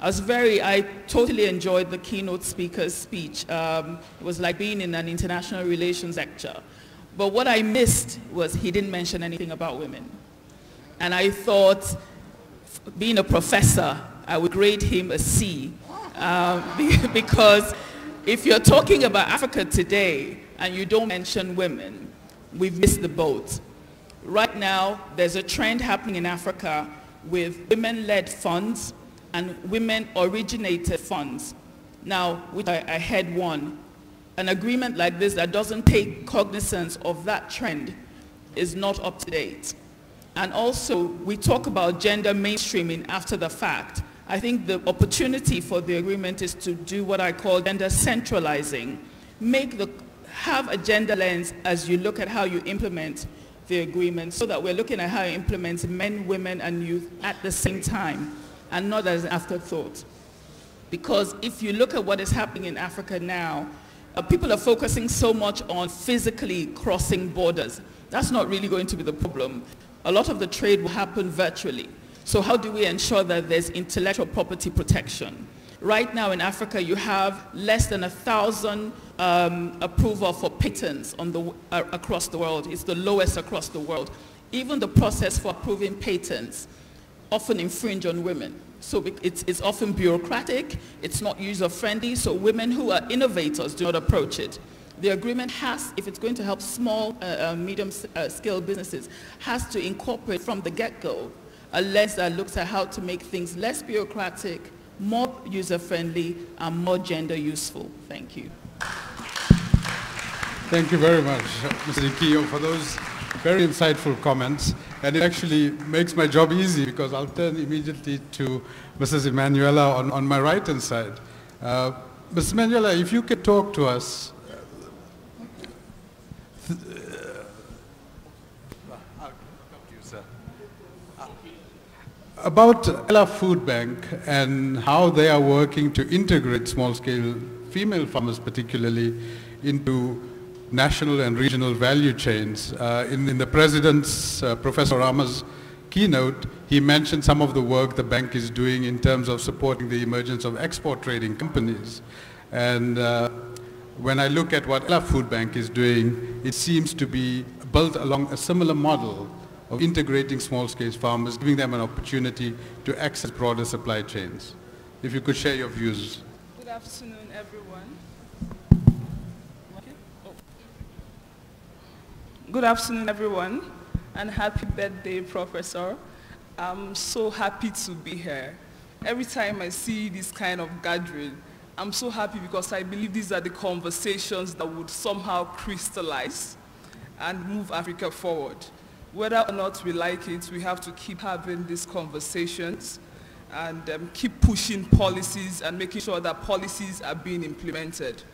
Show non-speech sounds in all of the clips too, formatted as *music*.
I was very, I totally enjoyed the keynote speaker's speech. Um, it was like being in an international relations lecture. But what I missed was he didn't mention anything about women. And I thought, being a professor, I would grade him a C. Um, *laughs* because if you're talking about Africa today and you don't mention women, we've missed the boat. Right now, there's a trend happening in Africa with women-led funds and women-originated funds. Now, which I, I had one, an agreement like this that doesn't take cognizance of that trend is not up to date. And also, we talk about gender mainstreaming after the fact. I think the opportunity for the agreement is to do what I call gender centralizing. Make the, have a gender lens as you look at how you implement the agreement so that we're looking at how you implement men, women, and youth at the same time and not as an afterthought. Because if you look at what is happening in Africa now, uh, people are focusing so much on physically crossing borders. That's not really going to be the problem. A lot of the trade will happen virtually. So how do we ensure that there's intellectual property protection? Right now in Africa, you have less than a thousand um, approval for patents on the, uh, across the world. It's the lowest across the world. Even the process for approving patents often infringe on women. So it's, it's often bureaucratic, it's not user-friendly, so women who are innovators do not approach it. The agreement has, if it's going to help small, uh, uh, medium-scale uh, businesses, has to incorporate from the get-go a lens that looks at how to make things less bureaucratic, more user-friendly, and more gender useful. Thank you. Thank you very much, Mr. Ikio, for those very insightful comments. And it actually makes my job easy because I'll turn immediately to Mrs. Emanuela on, on my right-hand side. Uh, Mrs. Emanuela, if you could talk to us about Ella Food Bank and how they are working to integrate small-scale female farmers particularly into national and regional value chains. Uh, in, in, the President's, uh, Professor Oramah's keynote, he mentioned some of the work the bank is doing in terms of supporting the emergence of export trading companies. And uh, when I look at what Ella Food Bank is doing, it seems to be built along a similar model of integrating small-scale farmers, giving them an opportunity to access broader supply chains. If you could share your views. Good afternoon, everyone. Good afternoon, everyone, and happy birthday, Professor. I'm so happy to be here. Every time I see this kind of gathering, I'm so happy because I believe these are the conversations that would somehow crystallize and move Africa forward. Whether or not we like it, we have to keep having these conversations and um, keep pushing policies and making sure that policies are being implemented.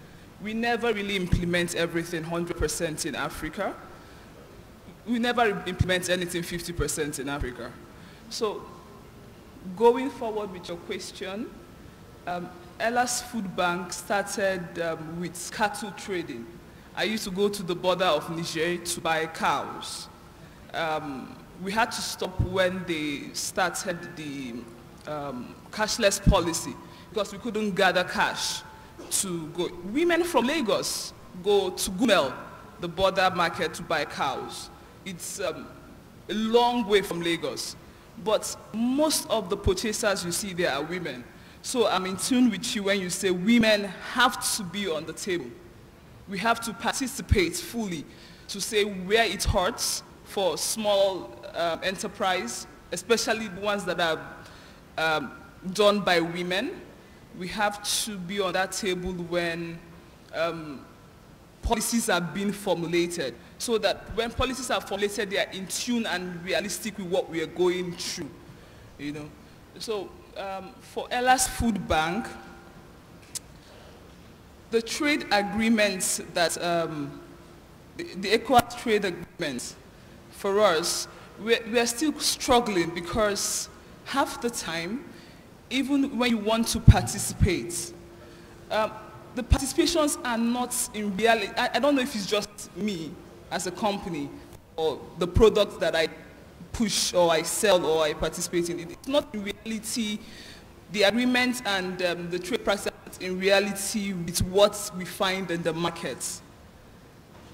We never really implement everything 100% in Africa we never implement anything 50% in Africa. So going forward with your question, um, Ella's Food Bank started um, with cattle trading. I used to go to the border of Niger to buy cows. Um, we had to stop when they started the um, cashless policy because we couldn't gather cash to go. Women from Lagos go to Gumel, the border market, to buy cows it's um, a long way from Lagos. But most of the purchasers you see there are women. So I'm in tune with you when you say women have to be on the table. We have to participate fully to say where it hurts for small uh, enterprise, especially the ones that are um, done by women. We have to be on that table when um, policies are being formulated so that when policies are formulated, they are in tune and realistic with what we are going through. You know, so um, for Ella's Food Bank, the trade agreements that um, the, the ECOWAS trade agreements for us, we're, we're still struggling because half the time, even when you want to participate, um, the participations are not in reality. I, I don't know if it's just me, as a company or the product that I push or I sell or I participate in. It's not in reality the agreement and um, the trade practices in reality with what we find in the markets.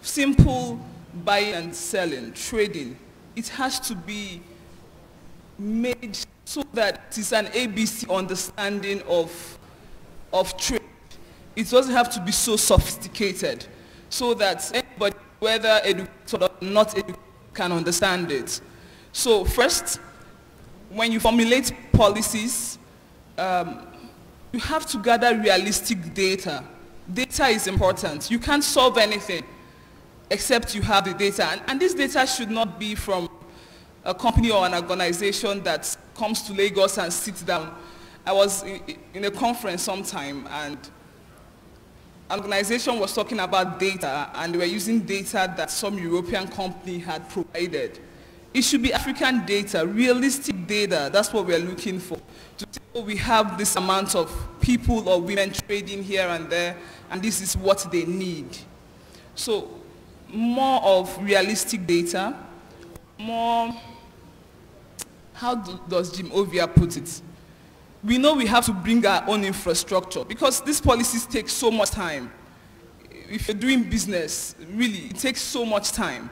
Simple buying and selling, trading, it has to be made so that it is an ABC understanding of, of trade. It doesn't have to be so sophisticated so that anybody, whether educated or not educated, can understand it. So first, when you formulate policies, um, you have to gather realistic data. Data is important. You can't solve anything except you have the data. And, and this data should not be from a company or an organization that comes to Lagos and sits down. I was in, in a conference sometime and an organization was talking about data and they were using data that some European company had provided. It should be African data, realistic data. That's what we're looking for. To say, oh, we have this amount of people or women trading here and there, and this is what they need. So more of realistic data, more, how do, does Jim Ovia put it? We know we have to bring our own infrastructure because these policies take so much time. If you're doing business, really, it takes so much time.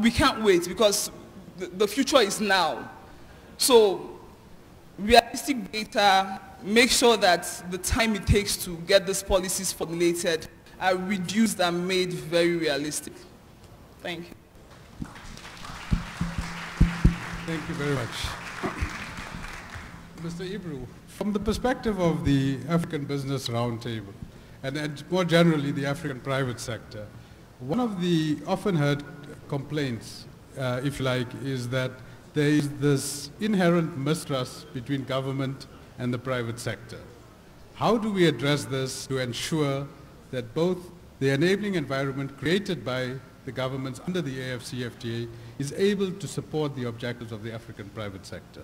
We can't wait because the, the future is now. So realistic data, make sure that the time it takes to get these policies formulated are reduced and made very realistic. Thank you. Thank you very much. *coughs* Mr. Ibru, from the perspective of the African Business Roundtable, and, and more generally the African private sector, one of the often heard complaints uh, if you like, is that there is this inherent mistrust between government and the private sector. How do we address this to ensure that both the enabling environment created by the governments under the AFCFTA is able to support the objectives of the African private sector?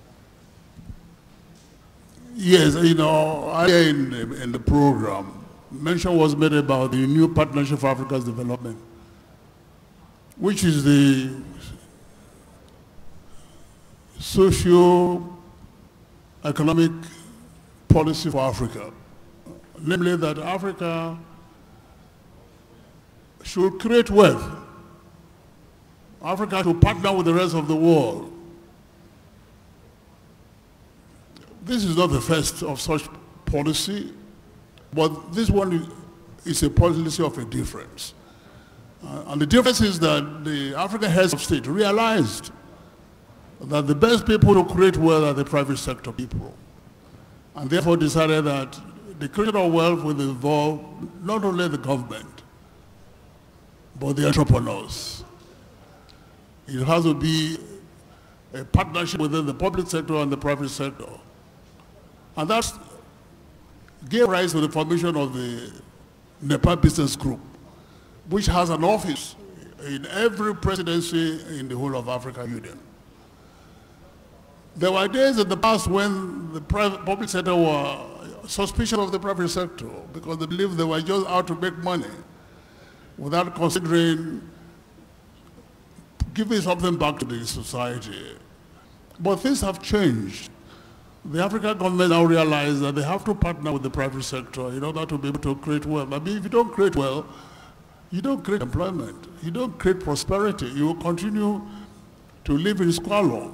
Yes, you know, in, in the program, mention was made about the new Partnership for Africa's Development, which is the socio-economic policy for Africa. Namely that Africa should create wealth. Africa should partner with the rest of the world. This is not the first of such policy, but this one is a policy of a difference. Uh, and the difference is that the African heads of state realized that the best people to create wealth are the private sector people. And therefore decided that the creation of wealth will involve not only the government, but the entrepreneurs. It has to be a partnership within the public sector and the private sector. And that gave rise to the formation of the NEPAD Business Group, which has an office in every presidency in the whole of African Union. There were days in the past when the private, public sector were suspicious of the private sector because they believed they were just out to make money without considering giving something back to the society. But things have changed. The African government now realize that they have to partner with the private sector in order to be able to create wealth. I mean, if you don't create wealth, you don't create employment. You don't create prosperity. You will continue to live in squalor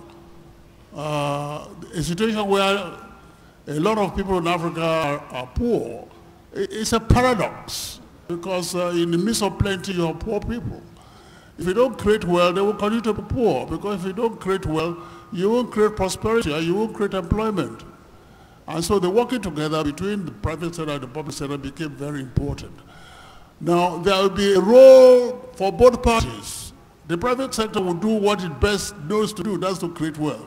uh, a situation where a lot of people in Africa are, are poor. It's a paradox because uh, in the midst of plenty, you have poor people. If you don't create wealth, they will continue to be poor because if you don't create wealth, you won't create prosperity you won't create employment. And so the working together between the private sector and the public sector became very important. Now, there will be a role for both parties. The private sector will do what it best knows to do, that's to create wealth.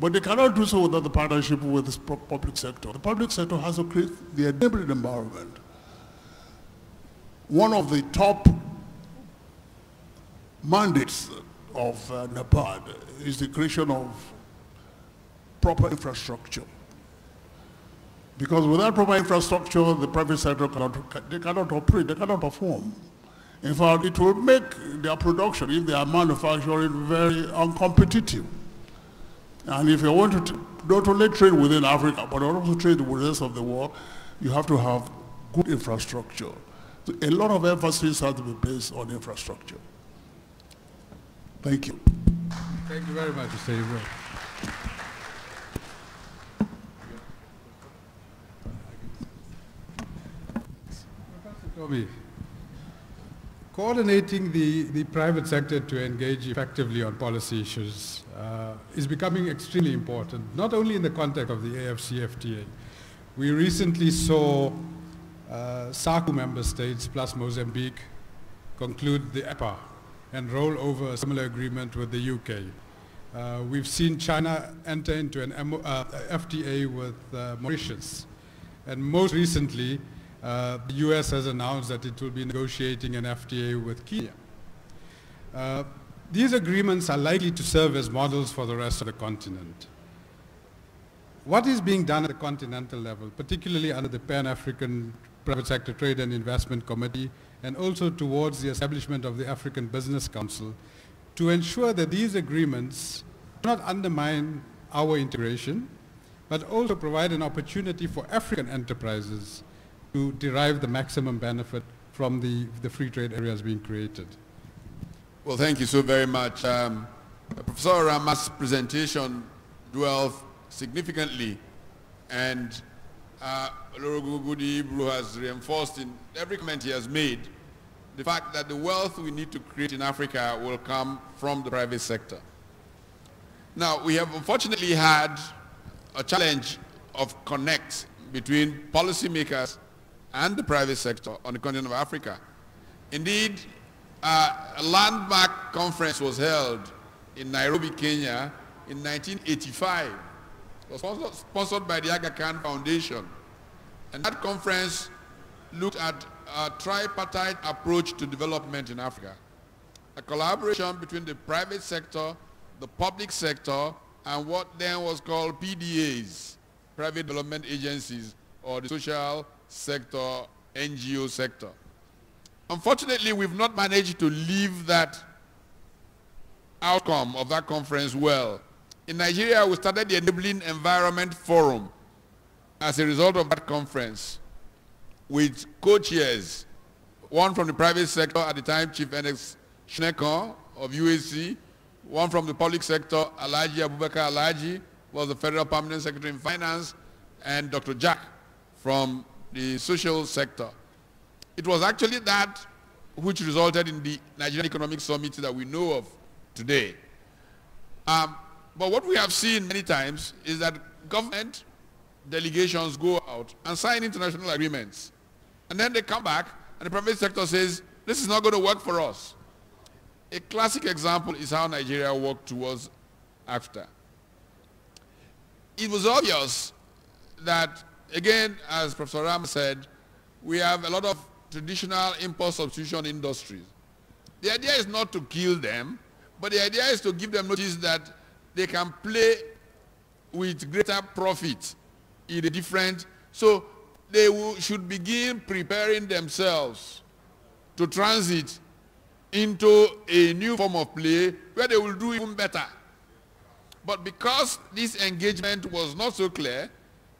But they cannot do so without the partnership with the public sector. The public sector has to create the enabling environment. One of the top mandates of uh, NEPAD is the creation of proper infrastructure. Because without proper infrastructure, the private sector cannot, they cannot operate, they cannot perform. In fact, it will make their production, if they are manufacturing, very uncompetitive. And if you want to not only trade within Africa, but also trade with the rest of the world, you have to have good infrastructure. So a lot of emphasis has to be based on infrastructure. Thank you. Thank you very much, Mr. Ibrahim. Tommy, coordinating the, the private sector to engage effectively on policy issues uh, is becoming extremely important, not only in the context of the AFCFTA. We recently saw uh, SACU member states plus Mozambique conclude the EPA and roll over a similar agreement with the UK. Uh, we've seen China enter into an MO, uh, FTA with uh, Mauritius. And most recently, uh, the US has announced that it will be negotiating an FTA with Kenya. Uh, these agreements are likely to serve as models for the rest of the continent. What is being done at the continental level, particularly under the Pan-African Private Sector Trade and Investment Committee, and also towards the establishment of the African Business Council, to ensure that these agreements do not undermine our integration, but also provide an opportunity for African enterprises to derive the maximum benefit from the, the free trade areas being created. Well, thank you so very much. Um, Professor Oramah's presentation dwelled significantly and uh, Goodie Ibru has reinforced in every comment he has made the fact that the wealth we need to create in Africa will come from the private sector. Now, we have unfortunately had a challenge of connect between policymakers and the private sector on the continent of Africa. Indeed, uh, a landmark conference was held in Nairobi, Kenya in 1985. Was sponsored, sponsored by the Aga Khan Foundation. And that conference looked at a tripartite approach to development in Africa. A collaboration between the private sector, the public sector, and what then was called PDAs, private development agencies, or the social sector, NGO sector. Unfortunately, we've not managed to leave that outcome of that conference well. In Nigeria, we started the Enabling Environment Forum as a result of that conference with co-chairs, one from the private sector at the time, Chief Ernest Shonekan of UAC, one from the public sector, Alhaji Abubakar Alhaji, was the Federal Permanent Secretary in Finance, and Dr. Jack from the social sector. It was actually that which resulted in the Nigerian Economic Summit that we know of today. Um, but what we have seen many times is that government delegations go out and sign international agreements. And then they come back and the private sector says, this is not going to work for us. A classic example is how Nigeria worked towards AFTA. It was obvious that Again, as Professor Oramah said, we have a lot of traditional import substitution industries. The idea is not to kill them, but the idea is to give them notice that they can play with greater profit in a different, so they will, should begin preparing themselves to transit into a new form of play where they will do even better. But because this engagement was not so clear,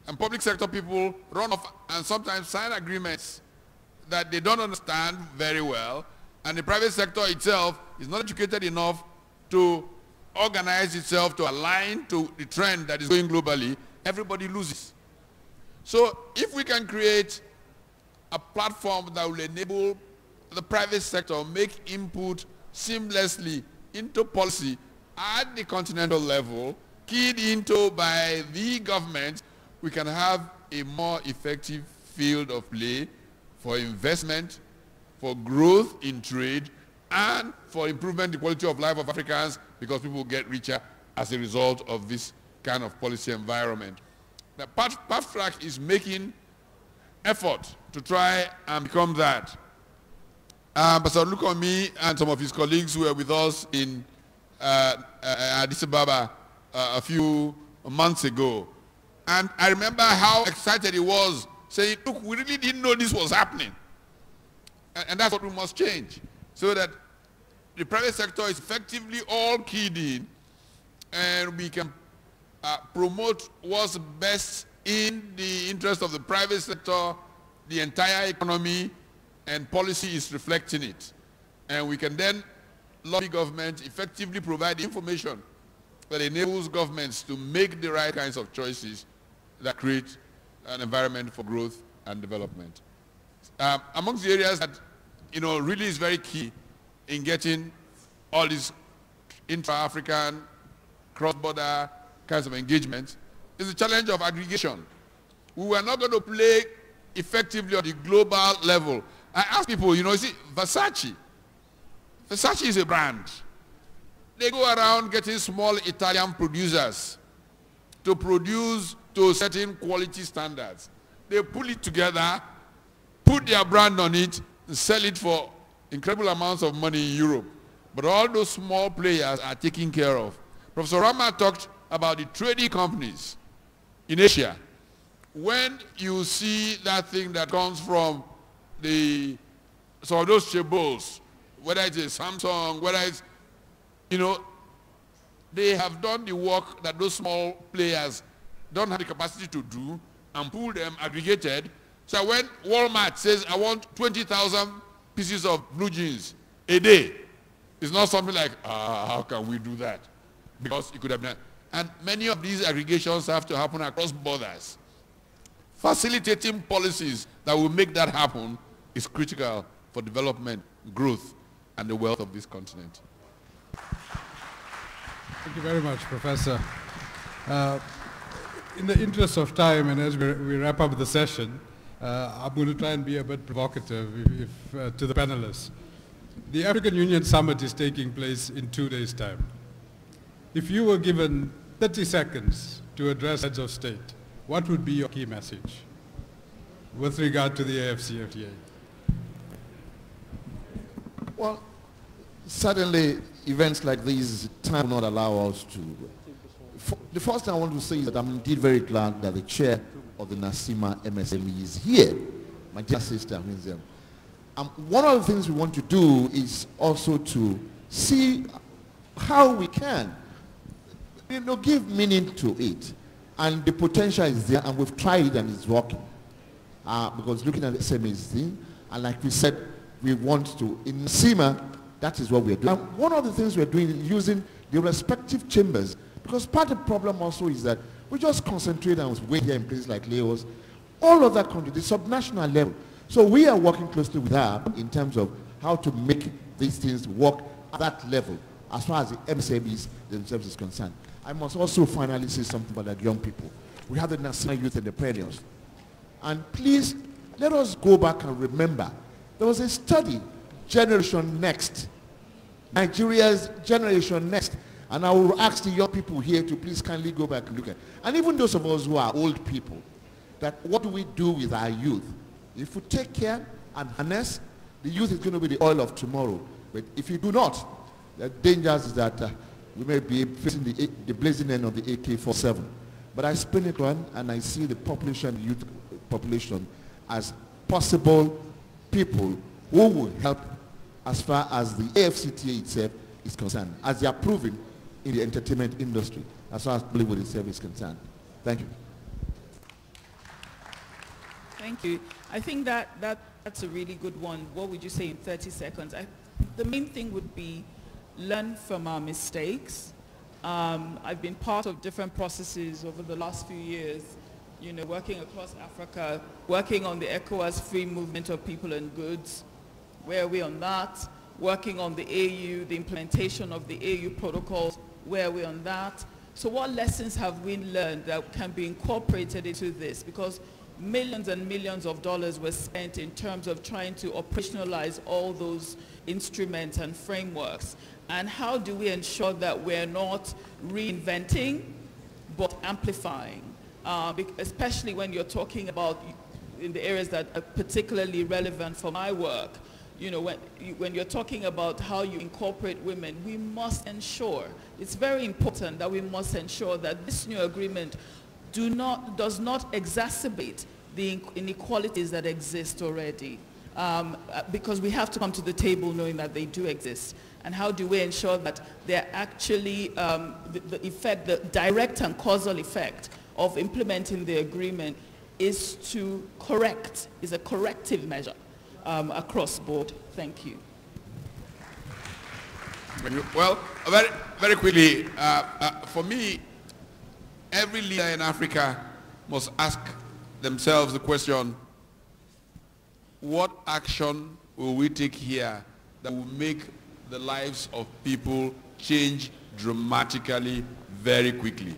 and public sector people run off and sometimes sign agreements that they don't understand very well. And the private sector itself is not educated enough to organize itself to align to the trend that is going globally. Everybody loses. So if we can create a platform that will enable the private sector make input seamlessly into policy at the continental level, keyed into by the government we can have a more effective field of play for investment, for growth in trade, and for improvement in the quality of life of Africans because people get richer as a result of this kind of policy environment. The PAFTRAC is making effort to try and become that. Look on me and some of his colleagues who were with us in uh, uh, Addis Ababa uh, a few months ago. And I remember how excited he was, saying, look, we really didn't know this was happening. And, and that's what we must change. So that the private sector is effectively all keyed in and we can uh, promote what's best in the interest of the private sector, the entire economy, and policy is reflecting it. And we can then lobby government, effectively provide information that enables governments to make the right kinds of choices that create an environment for growth and development. Um, amongst the areas that, you know, really is very key in getting all these intra-African, cross-border kinds of engagement is the challenge of aggregation. We were not going to play effectively on the global level. I ask people, you know, you see, Versace, Versace is a brand. They go around getting small Italian producers to produce to certain quality standards. They pull it together, put their brand on it, and sell it for incredible amounts of money in Europe. But all those small players are taken care of. Professor Oramah talked about the trading companies in Asia. When you see that thing that comes from the some of those chaebols, whether it's a Samsung, whether it's, you know, they have done the work that those small players don't have the capacity to do and pull them aggregated. So when Walmart says, I want 20,000 pieces of blue jeans a day, it's not something like, ah, how can we do that? Because it could have been. And many of these aggregations have to happen across borders. Facilitating policies that will make that happen is critical for development, growth, and the wealth of this continent. Thank you very much, Professor. Uh, in the interest of time and as we, we wrap up the session, I'm going to try and be a bit provocative if, uh, to the panelists. The African Union Summit is taking place in two days' time. If you were given 30 seconds to address heads of state, what would be your key message with regard to the AFCFTA? Well, certainly events like these, time will not allow us to. The first thing I want to say is that I'm indeed very glad that the chair of the Nasima MSME is here, my dear sister Um, one of the things we want to do is also to see how we can you know, give meaning to it. And the potential is there, and we've tried it and it's working. Uh, because looking at the SMEs thing, and like we said, we want to, in SEMA, that is what we're doing. And one of the things we're doing is using the respective chambers, because part of the problem also is that we just concentrate and wait here in places like Lagos, all of that country, the subnational level. So we are working closely with her in terms of how to make these things work at that level as far as the MSMEs themselves is concerned. I must also finally say something about the young people. We have the National Youth Entrepreneurs. And please, let us go back and remember, there was a study, Generation Next, Nigeria's Generation Next. And I will ask the young people here to please kindly go back and look at And even those of us who are old people, that what do we do with our youth? If we take care and harness, the youth is going to be the oil of tomorrow. But if you do not, the danger is that uh, we may be facing the, the blazing end of the AK-47. But I spin it one and I see the population, youth population, as possible people who will help as far as the AFCTA itself is concerned, as they are proven in the entertainment industry, as far as Nollywood itself is concerned. Thank you. Thank you. I think that, that that's a really good one. What would you say in 30 seconds? I, the main thing would be learn from our mistakes. Um, I've been part of different processes over the last few years, you know, working across Africa, working on the ECOWAS free movement of people and goods. Where are we on that? Working on the AU, the implementation of the AU protocols. Where are we on that? So what lessons have we learned that can be incorporated into this? Because millions and millions of dollars were spent in terms of trying to operationalize all those instruments and frameworks. And how do we ensure that we're not reinventing, but amplifying? Uh, especially when you're talking about in the areas that are particularly relevant for my work. You know, when, when you're talking about how you incorporate women, we must ensure, it's very important that we must ensure that this new agreement do not, does not exacerbate the inequalities that exist already. um, uh, because we have to come to the table knowing that they do exist. And how do we ensure that they're actually, um, the, the effect, the direct and causal effect of implementing the agreement is to correct, is a corrective measure um, across board. Thank you. Well, very, very quickly, uh, uh, for me, every leader in Africa must ask themselves the question, what action will we take here that will make the lives of people change dramatically very quickly?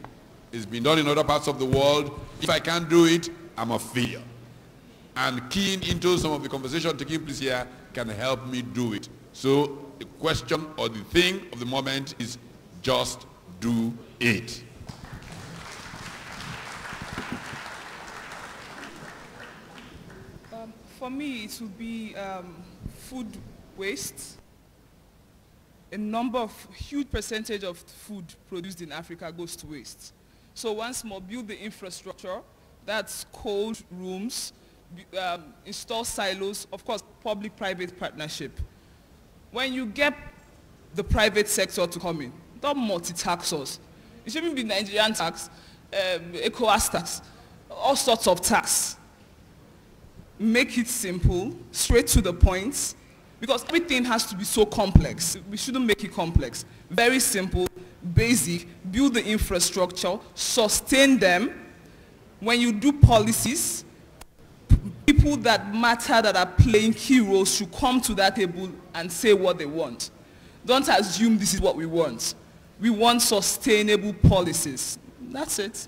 It's been done in other parts of the world. If I can't do it, I'm a failure. And keying into some of the conversation taking place here can help me do it. So the question or the thing of the moment is just do it. Um, for me, it would be um, food waste. A number of, huge percentage of food produced in Africa goes to waste. So once more, build the infrastructure, that's cold rooms, um, install silos, of course, public-private partnership. When you get the private sector to come in, don't multi-tax us. It shouldn't be Nigerian tax, um, ECOWAS tax, all sorts of tax. Make it simple, straight to the point, because everything has to be so complex. We shouldn't make it complex. Very simple, basic, build the infrastructure, sustain them. When you do policies, people that matter that are playing key roles should come to that table and say what they want. Don't assume this is what we want. We want sustainable policies. That's it.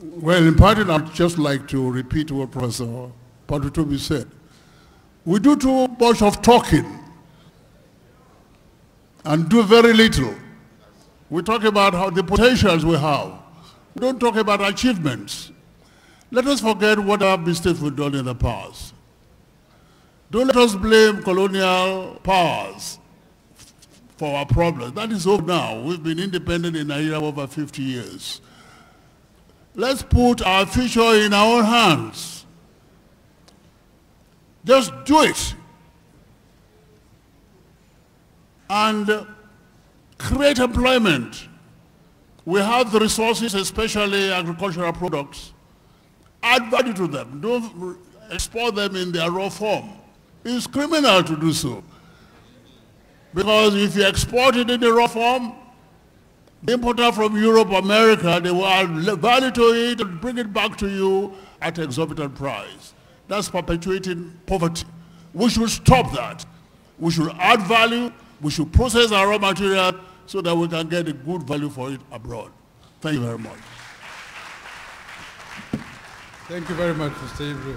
Well, in part, I'd just like to repeat what Professor Pat Utomi said. We do too much of talking and do very little. We talk about how the potentials we have. We don't talk about achievements. Let us forget what our mistakes we've done in the past. Don't let us blame colonial powers for our problems. That is over now. We've been independent in Nigeria over 50 years. Let's put our future in our own hands. Just do it. And create employment. We have the resources, especially agricultural products. Add value to them. Don't export them in their raw form. It's criminal to do so. Because if you export it in the raw form, the importer from Europe, America, they will add value to it and bring it back to you at exorbitant price. That's perpetuating poverty. We should stop that. We should add value. We should process our raw material so that we can get a good value for it abroad. Thank you very much. Thank you very much, Mr. Ibru.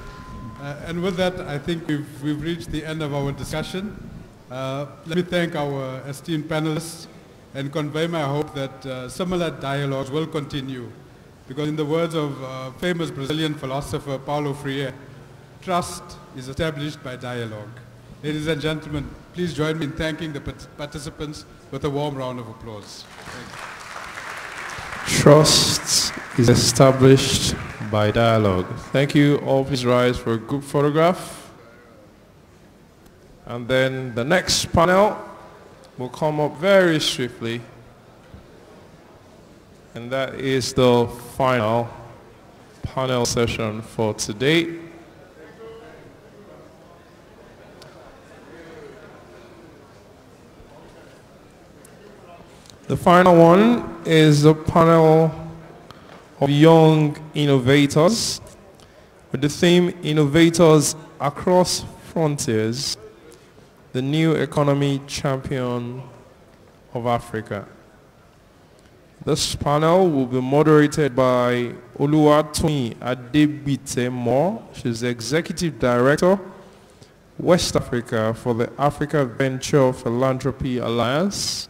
Uh, and with that, I think we've, we've reached the end of our discussion. Uh, let me thank our esteemed panelists and convey my hope that uh, similar dialogues will continue. Because in the words of uh, famous Brazilian philosopher Paulo Freire, trust is established by dialogue. Ladies and gentlemen, please join me in thanking the participants with a warm round of applause. Trust is established by dialogue. Thank you all please rise for a group photograph. And then the next panel will come up very swiftly. And that is the final panel session for today. The final one is a panel of young innovators with the theme Innovators Across Frontiers, the new economy champion of Africa. This panel will be moderated by Oluwatoyin Adebite Moore. She's the Executive Director, West Africa for the Africa Venture Philanthropy Alliance.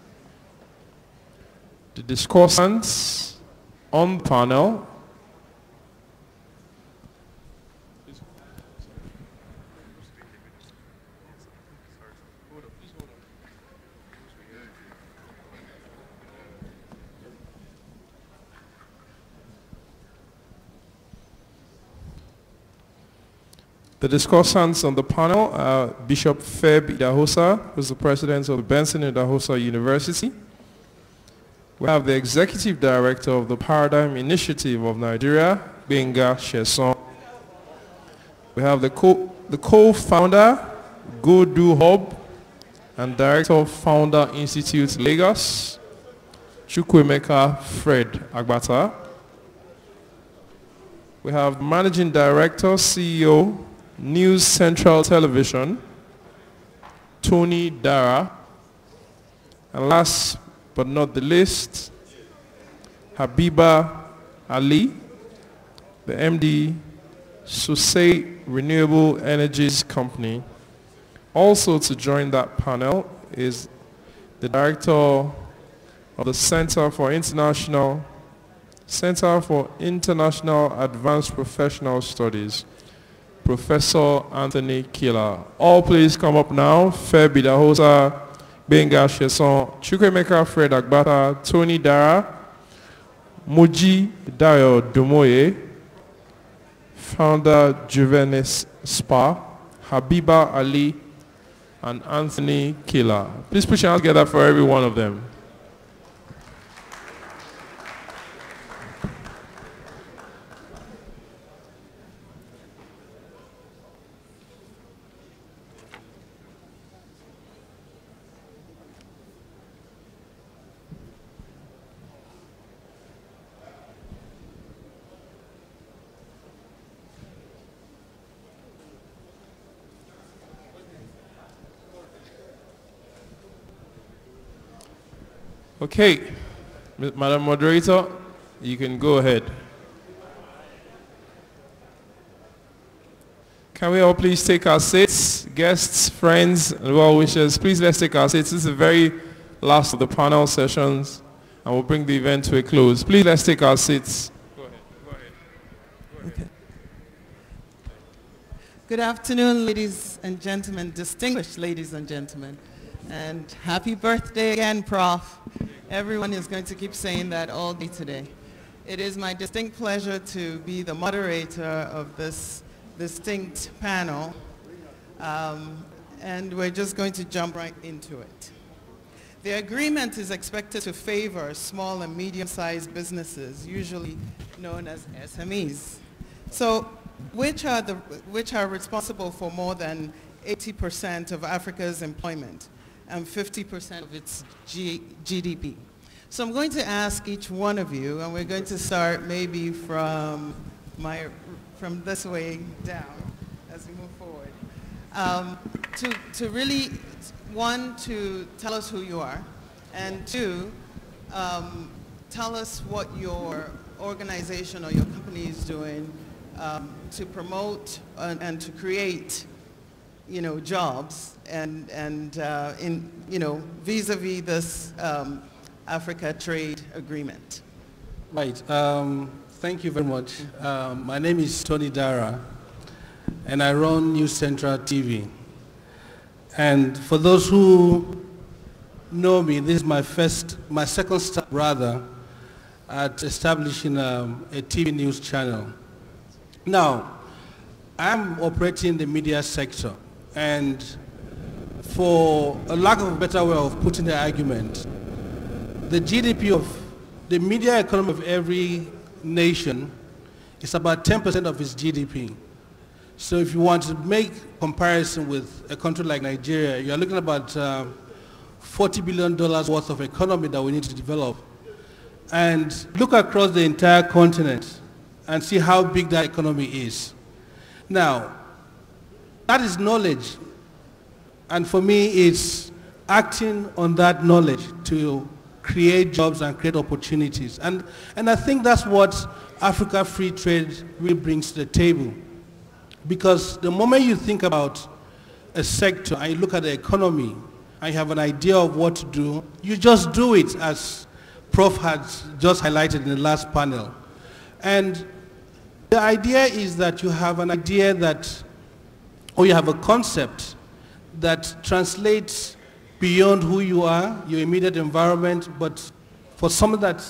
The discussants on the panel The discussants on the panel are Bishop Feb Idahosa, who is the president of Benson Idahosa University, we have the executive director of the Paradigm Initiative of Nigeria, Gbenga Sesan. We have the co- the co-founder, Go Do Hub, and director of Founder Institute Lagos, Chukwuemeka Fred Agbata. We have managing director, CEO, News Central Television, Tony Dara. And last but not the least, Habiba Ali, the MD, Sosai Renewable Energies Company. Also to join that panel is the director of the Center for International Center for International Advanced Professional Studies, Professor Anthony Kila. All please come up now. Feb Idahosa, Gbenga Sesan, Chukwuemeka Fred Agbata, Tony Dara, Muji Dayo Dumoye, founder Juvenis Spa, Habiba Ali, and Anthony Kila. Please put your hands together for every one of them. Okay, Madam Moderator, you can go ahead. Can we all please take our seats? Guests, friends, and well wishers, please let's take our seats. This is the very last of the panel sessions, and we'll bring the event to a close. Please let's take our seats. Go ahead. Go ahead. Go ahead. Okay. Good afternoon, ladies and gentlemen, distinguished ladies and gentlemen. And happy birthday again, Prof. Everyone is going to keep saying that all day today. It is my distinct pleasure to be the moderator of this distinct panel. Um, and we're just going to jump right into it. The agreement is expected to favor small and medium-sized businesses, usually known as SMEs. So which are, the, which are responsible for more than 80% of Africa's employment and 50% of its G GDP. So I'm going to ask each one of you, and we're going to start maybe from, my, from this way down as we move forward, um, to, to really, one, to tell us who you are, and two, um, tell us what your organization or your company is doing um, to promote and, and to create you know, jobs and, and uh, in, you know, vis-a-vis this um, Africa trade agreement. Right. Um, thank you very much. Um, my name is Tony Dara, and I run News Central TV. And for those who know me, this is my first, my second step rather, at establishing um, a TV news channel. Now, I'm operating the media sector. And for a lack of a better way of putting the argument, the GDP of the media economy of every nation is about 10% of its GDP. So if you want to make comparison with a country like Nigeria, you're looking about uh, $40 billion worth of economy that we need to develop. And look across the entire continent and see how big that economy is. Now, that is knowledge. And for me, it's acting on that knowledge to create jobs and create opportunities. And, and I think that's what Africa Free Trade really brings to the table. Because the moment you think about a sector and you look at the economy and you have an idea of what to do, you just do it as Prof has just highlighted in the last panel. And the idea is that you have an idea that or you have a concept that translates beyond who you are, your immediate environment, but for something that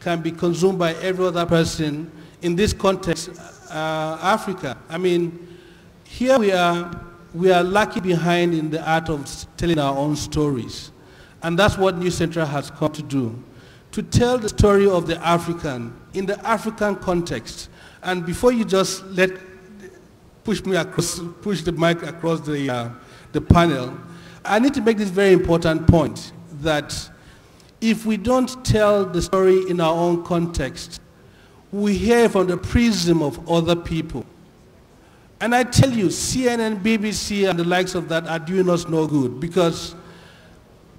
can be consumed by every other person in this context, uh, Africa. I mean, here we are, we are lucky behind in the art of telling our own stories. And that's what New Central has come to do, to tell the story of the African in the African context. And before you just let, push me across, push the mic across the, uh, the panel, I need to make this very important point that if we don't tell the story in our own context, we hear from the prism of other people. And I tell you, CNN, BBC, and the likes of that are doing us no good because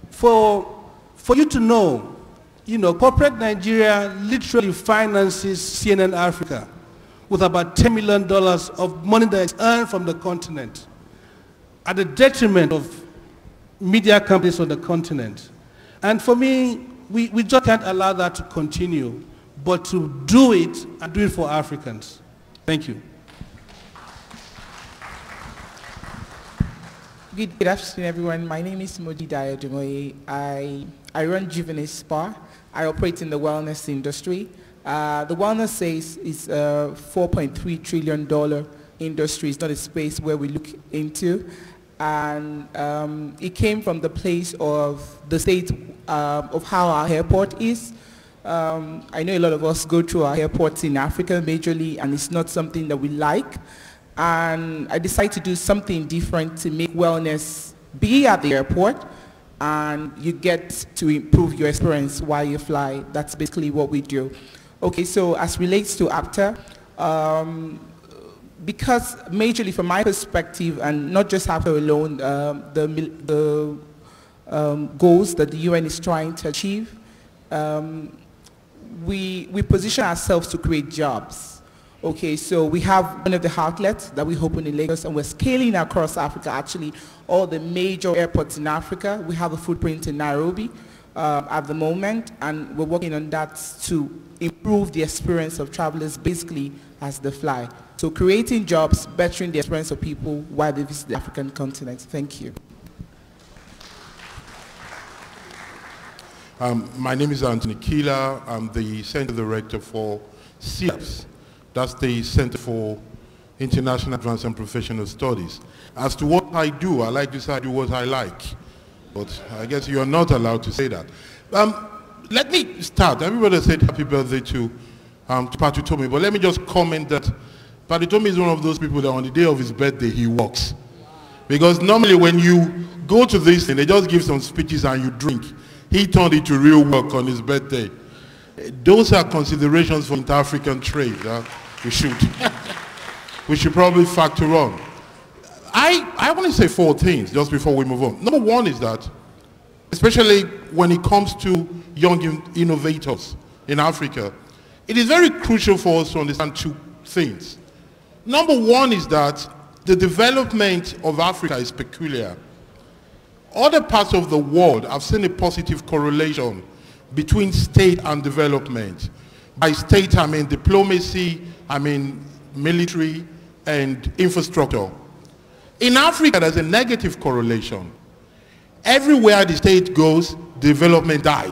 for, for you to know, you know, corporate Nigeria literally finances CNN Africa with about $10 million of money that is earned from the continent at the detriment of media companies on the continent. And for me, we, we just can't allow that to continue, but to do it and do it for Africans. Thank you. Good, good afternoon, everyone. My name is Moji Dayo I, I run Juvenile Spa. I operate in the wellness industry. Uh, the wellness space is a $4.3 trillion industry. It's not a space where we look into. And um, it came from the place of the state uh, of how our airport is. Um, I know a lot of us go through our airports in Africa majorly, and it's not something that we like and I decided to do something different to make wellness be at the airport and you get to improve your experience while you fly. That's basically what we do. Okay, so as relates to AfCFTA, um, because majorly from my perspective, and not just AfCFTA alone, um, the, the um, goals that the UN is trying to achieve, um, we, we position ourselves to create jobs. Okay, so we have one of the outlets that we opened in Lagos and we're scaling across Africa actually. All the major airports in Africa, we have a footprint in Nairobi uh, at the moment and we're working on that to improve the experience of travelers basically as they fly. So creating jobs, bettering the experience of people while they visit the African continent. Thank you. Um, my name is Anthony Kila. I'm the Center Director for CIAPS, that's the Center for International Advanced and Professional Studies. As to what I do, I like to say I do what I like. But I guess you're not allowed to say that. Um, let me start. Everybody said happy birthday to, um, to Pat Utomi, but let me just comment that Pat Utomi is one of those people that on the day of his birthday, he walks. Because normally when you go to this thing, they just give some speeches and you drink. He turned it to real work on his birthday. Those are considerations for inter-African trade. Uh, we should. *laughs* we should probably factor on. I, I want to say four things just before we move on. Number one is that, especially when it comes to young in innovators in Africa, it is very crucial for us to understand two things. Number one is that the development of Africa is peculiar. Other parts of the world have seen a positive correlation between state and development. By state, I mean diplomacy, I mean military and infrastructure. In Africa, there's a negative correlation. Everywhere the state goes, development dies.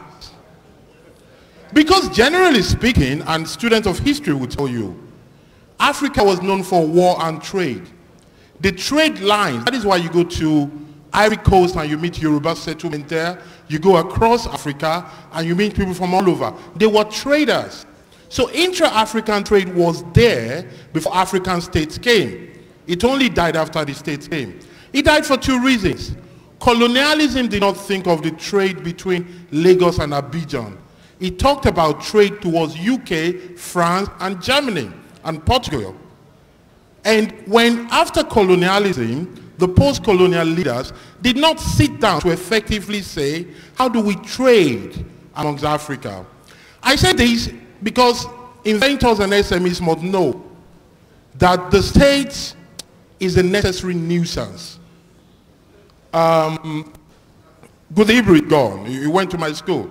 Because generally speaking, and students of history will tell you, Africa was known for war and trade. The trade lines, that is why you go to Ivory Coast and you meet Yoruba settlement there. You go across Africa and you meet people from all over. They were traders. So intra-African trade was there before African states came. It only died after the states came. It died for two reasons. Colonialism did not think of the trade between Lagos and Abidjan. It talked about trade towards UK, France, and Germany, and Portugal. And when after colonialism, the post-colonial leaders did not sit down to effectively say, how do we trade amongst Africa? I say this because inventors and SMEs must know that the state is a necessary nuisance. Um, Goodie Ibru gone. He went to my school,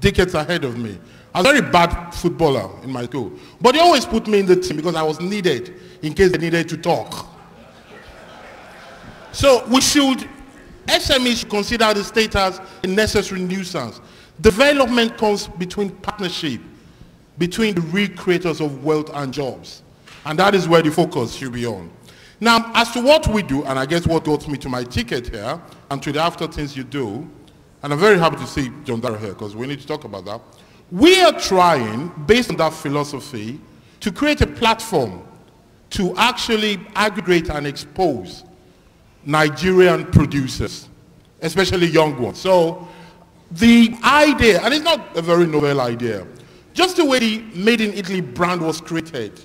decades ahead of me. I was a very bad footballer in my school. But he always put me in the team because I was needed in case they needed to talk. So we should, SMEs should consider the state as a necessary nuisance. Development comes between partnership, between the real creators of wealth and jobs. And that is where the focus should be on. Now, as to what we do, and I guess what got me to my ticket here, and to the after things you do, and I'm very happy to see John Dara here because we need to talk about that. We are trying, based on that philosophy, to create a platform to actually aggregate and expose Nigerian producers, especially young ones. So the idea, and it's not a very novel idea, just the way the Made in Italy brand was created,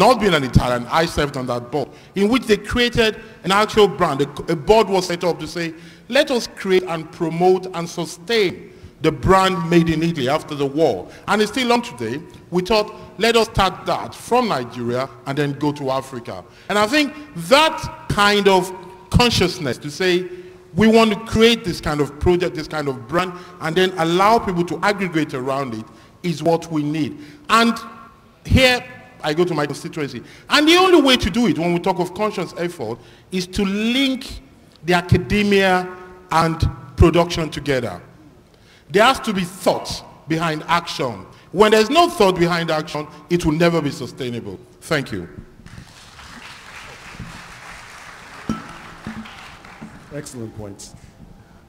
not being an Italian, I served on that board, in which they created an actual brand. A, board was set up to say, let us create and promote and sustain the brand made in Italy after the war. And it's still on today. We thought, let us start that from Nigeria and then go to Africa. And I think that kind of consciousness to say, we want to create this kind of project, this kind of brand, and then allow people to aggregate around it is what we need. And here I go to my constituency. And the only way to do it when we talk of conscious effort is to link the academia and production together. There has to be thought behind action. When there's no thought behind action, it will never be sustainable. Thank you. Excellent points.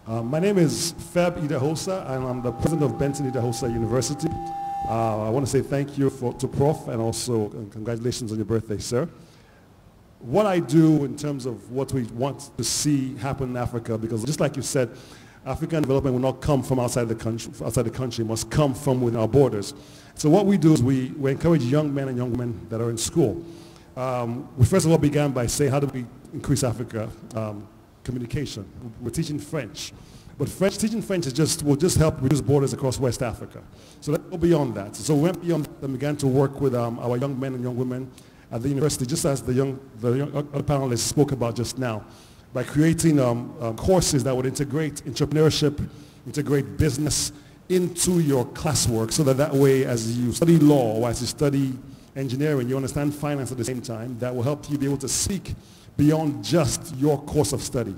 Uh, my name is Feb Idahosa, and I'm the president of Benson Idahosa University. Uh, I want to say thank you for, to Prof, and also congratulations on your birthday, sir. What I do in terms of what we want to see happen in Africa, because just like you said, African development will not come from outside the country, outside the country. It must come from within our borders. So what we do is we, we encourage young men and young women that are in school. Um, we first of all began by saying, how do we increase Africa um, communication? We're teaching French. But French, teaching French is just, will just help reduce borders across West Africa. So let's go beyond that. So we went beyond and began to work with um, our young men and young women at the university, just as the young, the young other panelists spoke about just now by creating um, um, courses that would integrate entrepreneurship, integrate business into your classwork so that that way as you study law or as you study engineering, you understand finance at the same time. That will help you be able to seek beyond just your course of study.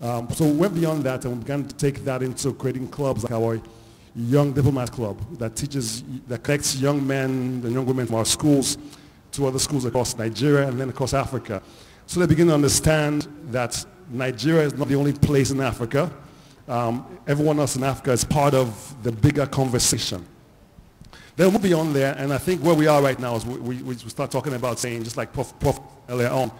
Um, so we went beyond that and we began to take that into creating clubs like our Young Diplomat Club that teaches, that connects young men and young women from our schools to other schools across Nigeria and then across Africa. So they begin to understand that Nigeria is not the only place in Africa. Um, everyone else in Africa is part of the bigger conversation. Then we'll be on there, and I think where we are right now is we, we, we start talking about saying, just like Prof, Prof earlier on,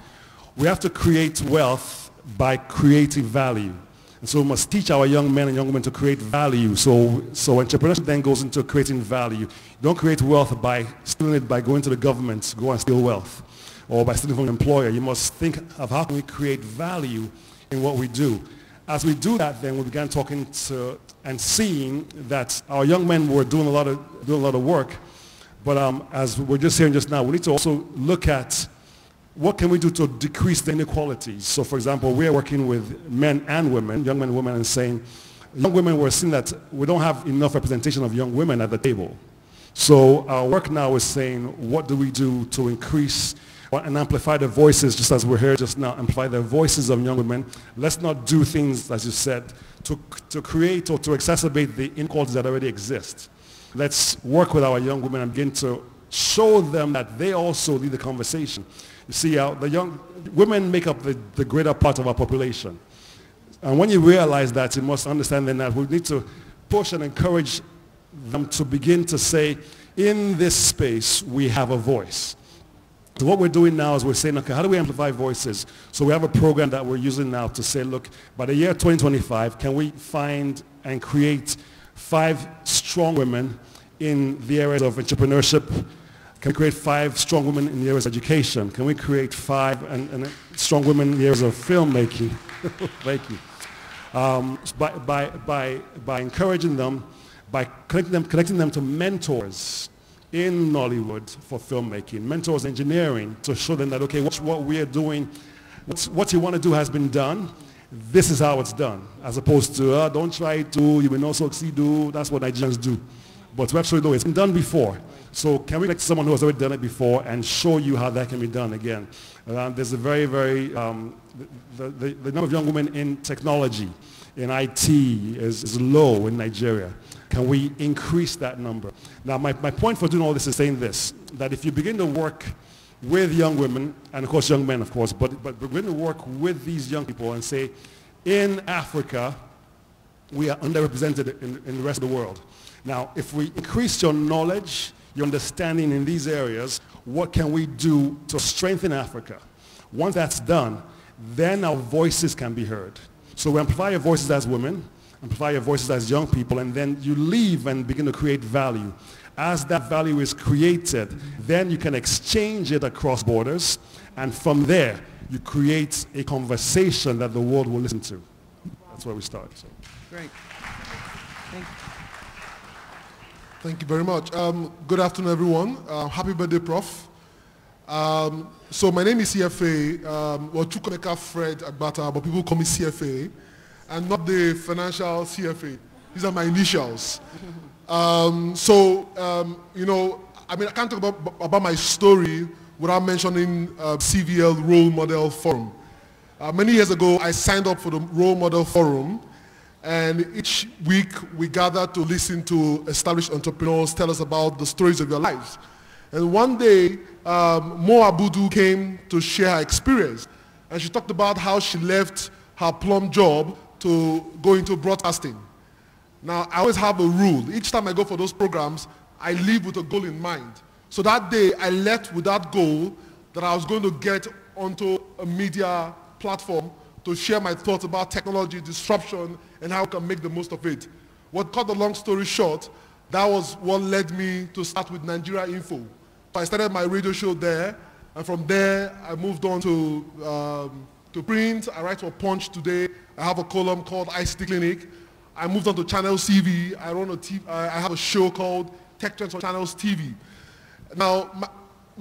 we have to create wealth by creating value. And so we must teach our young men and young women to create value. So, so entrepreneurship then goes into creating value. Don't create wealth by stealing it by going to the government, go and steal wealth or by stealing from an employer. You must think of how can we create value in what we do. As we do that, then we began talking to and seeing that our young men were doing a lot of, doing a lot of work. But um, as we're just hearing just now, we need to also look at what can we do to decrease the inequalities. So for example, we're working with men and women, young men and women, and saying, young women, we're seeing that we don't have enough representation of young women at the table. So our work now is saying, what do we do to increase and amplify the voices, just as we're here just now, amplify the voices of young women. Let's not do things, as you said, to, to create or to exacerbate the inequalities that already exist. Let's work with our young women and begin to show them that they also need the conversation. You see, uh, the young women make up the, the greater part of our population. And when you realize that, you must understand then that we need to push and encourage them to begin to say, in this space, we have a voice. So what we're doing now is we're saying, okay, how do we amplify voices? So we have a program that we're using now to say, look, by the year 2025, can we find and create five strong women in the areas of entrepreneurship? Can we create five strong women in the areas of education? Can we create five and, and strong women in the areas of filmmaking? *laughs* You. Um, by, by, by, by encouraging them, by connecting them, connecting them to mentors in Nollywood for filmmaking, mentors in engineering to show them that, okay, what's what we're doing, what's, what you want to do has been done. This is how it's done. As opposed to, uh, don't try to, you will not succeed, do. That's what Nigerians do. But we actually do it's been done before. So can we get someone who has already done it before and show you how that can be done again? Uh, there's a very, very, um, the, the, the number of young women in technology, in IT is, is low in Nigeria. Can we increase that number? Now, my, my point for doing all this is saying this, that if you begin to work with young women, and of course young men, of course, but, but going to work with these young people and say, in Africa, we are underrepresented in, in the rest of the world. Now, if we increase your knowledge, your understanding in these areas, what can we do to strengthen Africa? Once that's done, then our voices can be heard. So we amplify your voices as women, amplify your voices as young people, and then you leave and begin to create value. As that value is created, then you can exchange it across borders, and from there, you create a conversation that the world will listen to. That's where we start. So. Great. Thank you. Thank you very much. Um, good afternoon, everyone. Uh, happy birthday, Prof. Um, so my name is CFA, um, well, Chukwuemeka Fred Agbata, but people call me CFA, and not the financial CFA. These are my initials. Um, so, um, you know, I mean, I can't talk about, about my story without mentioning uh, CVL Role Model Forum. Uh, many years ago, I signed up for the Role Model Forum, and each week we gather to listen to established entrepreneurs tell us about the stories of their lives. And one day, um, Mo Abudu came to share her experience. And she talked about how she left her plum job to go into broadcasting. Now, I always have a rule. Each time I go for those programs, I leave with a goal in mind. So that day, I left with that goal that I was going to get onto a media platform to share my thoughts about technology, disruption, and how I can make the most of it. What cut the long story short, that was what led me to start with Nigeria Info. So I started my radio show there, and from there I moved on to, um, to print. I write for Punch today. I have a column called ICT Clinic. I moved on to Channel TV. I run a TV, I have a show called Tech Trends on Channels TV. Now, my,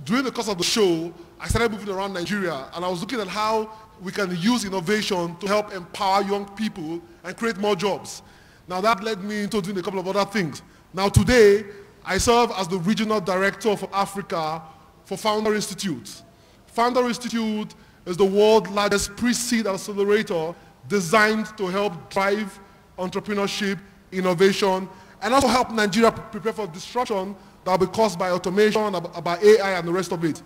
during the course of the show, I started moving around Nigeria, and I was looking at how we can use innovation to help empower young people and create more jobs. Now that led me into doing a couple of other things. Now today, I serve as the regional director for Africa for Founder Institute. Founder Institute is the world's largest pre-seed accelerator designed to help drive entrepreneurship, innovation, and also help Nigeria prepare for disruption that will be caused by automation, by AI and the rest of it.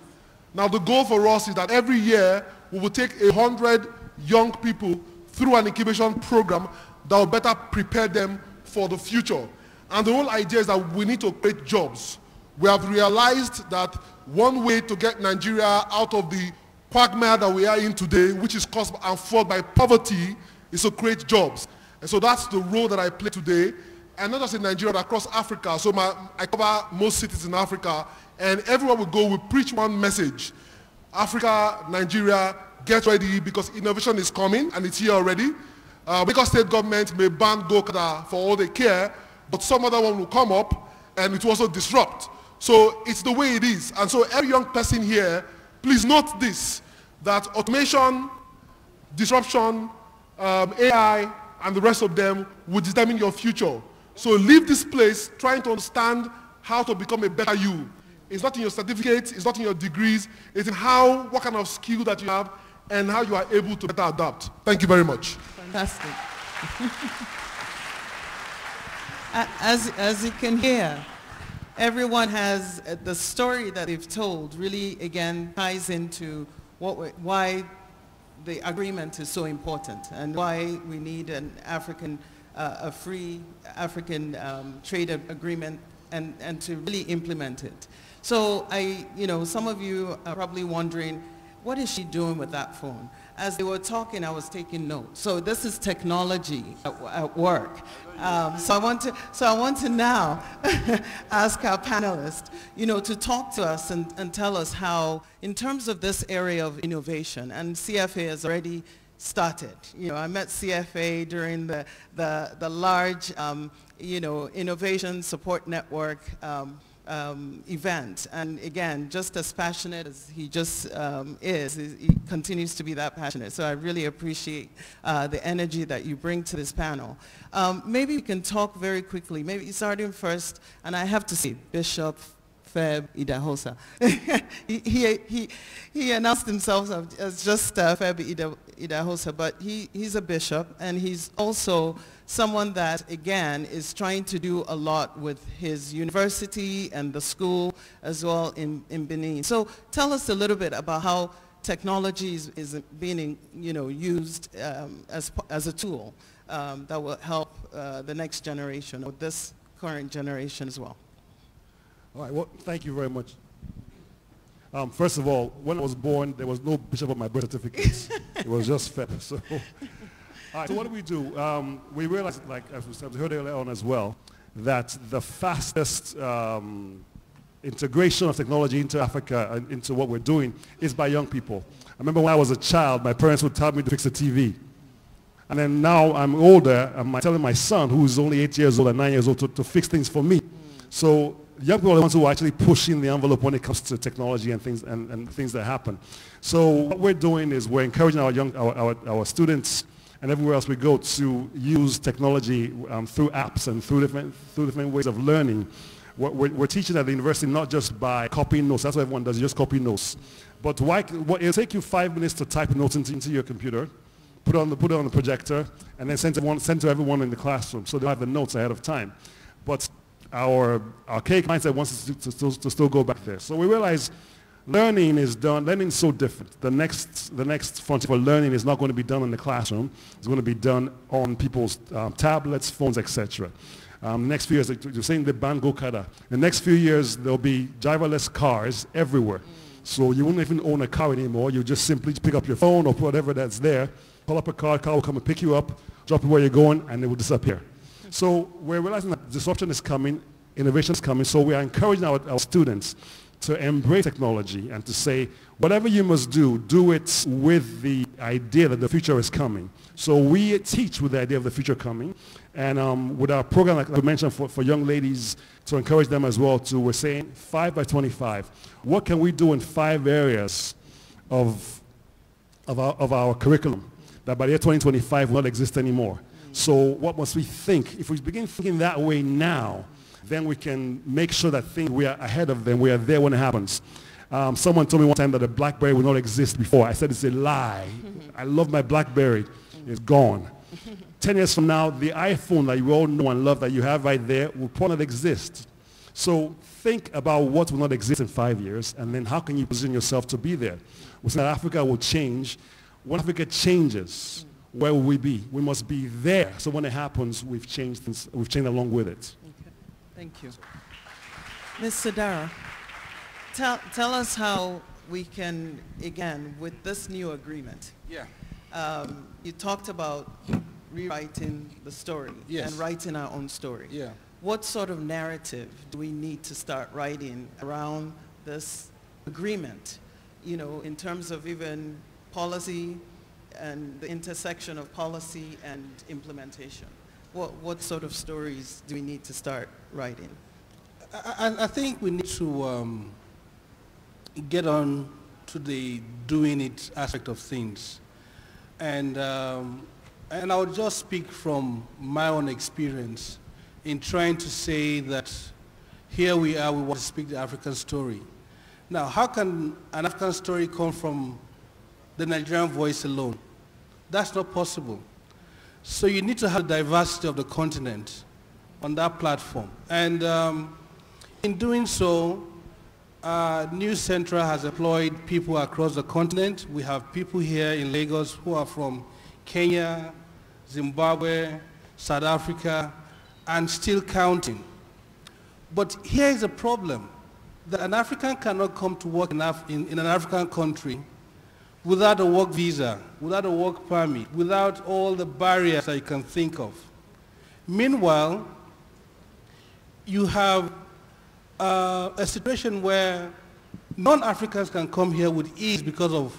Now the goal for us is that every year we will take a hundred young people through an incubation program that will better prepare them for the future. And the whole idea is that we need to create jobs. We have realized that one way to get Nigeria out of the quagmire that we are in today, which is caused and fueled by poverty, is to create jobs. And so that's the role that I play today. And not just in Nigeria, but across Africa. So my, I cover most cities in Africa. And everywhere we go, we preach one message. Africa, Nigeria, get ready because innovation is coming and it's here already. Uh, because state government may ban Gokada for all they care, but some other one will come up and it will also disrupt. So it's the way it is. And so every young person here, please note this, that automation, disruption, um, AI, and the rest of them will determine your future. So leave this place trying to understand how to become a better you. It's not in your certificates, it's not in your degrees, it's in how, what kind of skill that you have and how you are able to better adapt. Thank you very much. Fantastic. as, as you can hear, everyone has uh, the story that they've told really, again, ties into what why the agreement is so important and why we need an African, uh, a free African um, trade agreement and, and to really implement it. So I, you know, some of you are probably wondering, what is she doing with that phone? As they were talking, I was taking notes. So this is technology at, at work. Um, so I want to, so I want to now *laughs* ask our panelists, you know, to talk to us and, and tell us how, in terms of this area of innovation, and CFA has already started. You know, I met CFA during the, the, the large, um, you know, innovation support network um, um, event. And again, just as passionate as he just um, is, he continues to be that passionate. So I really appreciate uh, the energy that you bring to this panel. Um, maybe we can talk very quickly, maybe starting first, and I have to say, Bishop Feb Idahosa. *laughs* he, he, he, he, announced himself as just uh, Feb Idahosa, but he, he's a bishop, and he's also someone that, again, is trying to do a lot with his university and the school as well in, in Benin. So tell us a little bit about how technology is, is being you know, used um, as, as a tool um, that will help uh, the next generation or this current generation as well. All right, well, thank you very much. Um, first of all, when I was born, there was no bishop on my birth certificate. *laughs* it was just Feb. So, right, so what do we do? Um, we realized, like as we heard earlier on as well, that the fastest um, integration of technology into Africa and into what we're doing is by young people. I remember when I was a child, my parents would tell me to fix the TV. And then now I'm older, I'm telling my son, who's only eight years old and nine years old, to, to fix things for me. So young people are the ones who are actually pushing the envelope when it comes to technology and things, and, and things that happen. So what we're doing is we're encouraging our, young, our, our, our students and everywhere else we go to use technology um, through apps and through different, through different ways of learning. We're, we're, teaching at the university not just by copying notes. That's what everyone does. You just copy notes. But why, what, it'll take you five minutes to type notes into, into your computer, put it, on the, put it on the projector, and then send to, one, send to everyone in the classroom so they'll have the notes ahead of time. But our archaic mindset wants us to, to, still, to still go back there. So we realize learning is done, learning is so different. The next, the next frontier for learning is not going to be done in the classroom. It's going to be done on people's um, tablets, phones, etc. Um, next few years, you're saying the ban Gokada. The next few years, there'll be driverless cars everywhere. So you won't even own a car anymore. You just simply pick up your phone or whatever that's there, pull up a car, car will come and pick you up, drop you where you're going, and it will disappear. So we're realizing that disruption is coming, innovation is coming, so we are encouraging our, our students to embrace technology and to say, whatever you must do, do it with the idea that the future is coming. So we teach with the idea of the future coming. And um, with our program, like I mentioned, for, for young ladies, to encourage them as well, to, we're saying 5 by 25. What can we do in five areas of, of, our, of our curriculum that by the year 2025 will not exist anymore? So what must we think? If we begin thinking that way now, then we can make sure that things, we are ahead of them, we are there when it happens. Um, someone told me one time that a BlackBerry would not exist before. I said it's a lie. I love my BlackBerry. It's gone. *laughs* 10 years from now, the iPhone that you all know and love that you have right there will probably not exist. So think about what will not exist in five years, and then how can you position yourself to be there? We say that Africa will change. When Africa changes, where will we be? We must be there. So when it happens, we've changed, things, we've changed along with it. Thank you. Ms. Sadara, tell, tell us how we can, again, with this new agreement. Yeah. Um, you talked about rewriting the story yes. and writing our own story. Yeah. What sort of narrative do we need to start writing around this agreement? You know, in terms of even policy, and the intersection of policy and implementation? What, what sort of stories do we need to start writing? I, I think we need to um, get on to the doing it aspect of things. And, um, and I would just speak from my own experience in trying to say that here we are, we want to speak the African story. Now, how can an African story come from the Nigerian voice alone? That's not possible. So you need to have the diversity of the continent on that platform. And um, in doing so, uh, News Central has employed people across the continent. We have people here in Lagos who are from Kenya, Zimbabwe, South Africa, and still counting. But here is a problem, that an African cannot come to work in, Af in, in an African country without a work visa, without a work permit, without all the barriers you can think of. Meanwhile, you have uh, a situation where non-Africans can come here with ease because of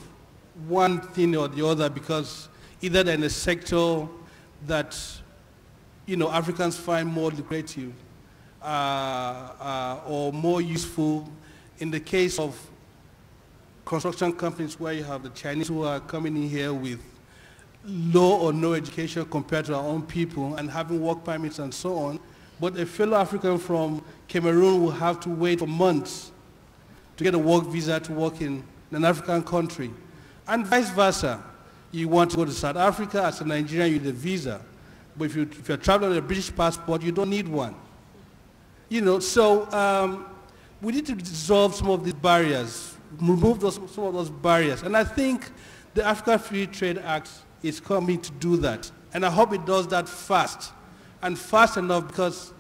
one thing or the other, because either they're in a sector that you know, Africans find more lucrative uh, uh, or more useful. In the case of construction companies where you have the Chinese who are coming in here with low or no education compared to our own people and having work permits and so on. But a fellow African from Cameroon will have to wait for months to get a work visa to work in an African country. And vice versa. You want to go to South Africa as a Nigerian, you need a visa. But if, you, if you're traveling with a British passport, you don't need one. You know, so um, we need to dissolve some of these barriers, remove those, some of those barriers. And I think the Africa Free Trade Act is coming to do that. And I hope it does that fast and fast enough because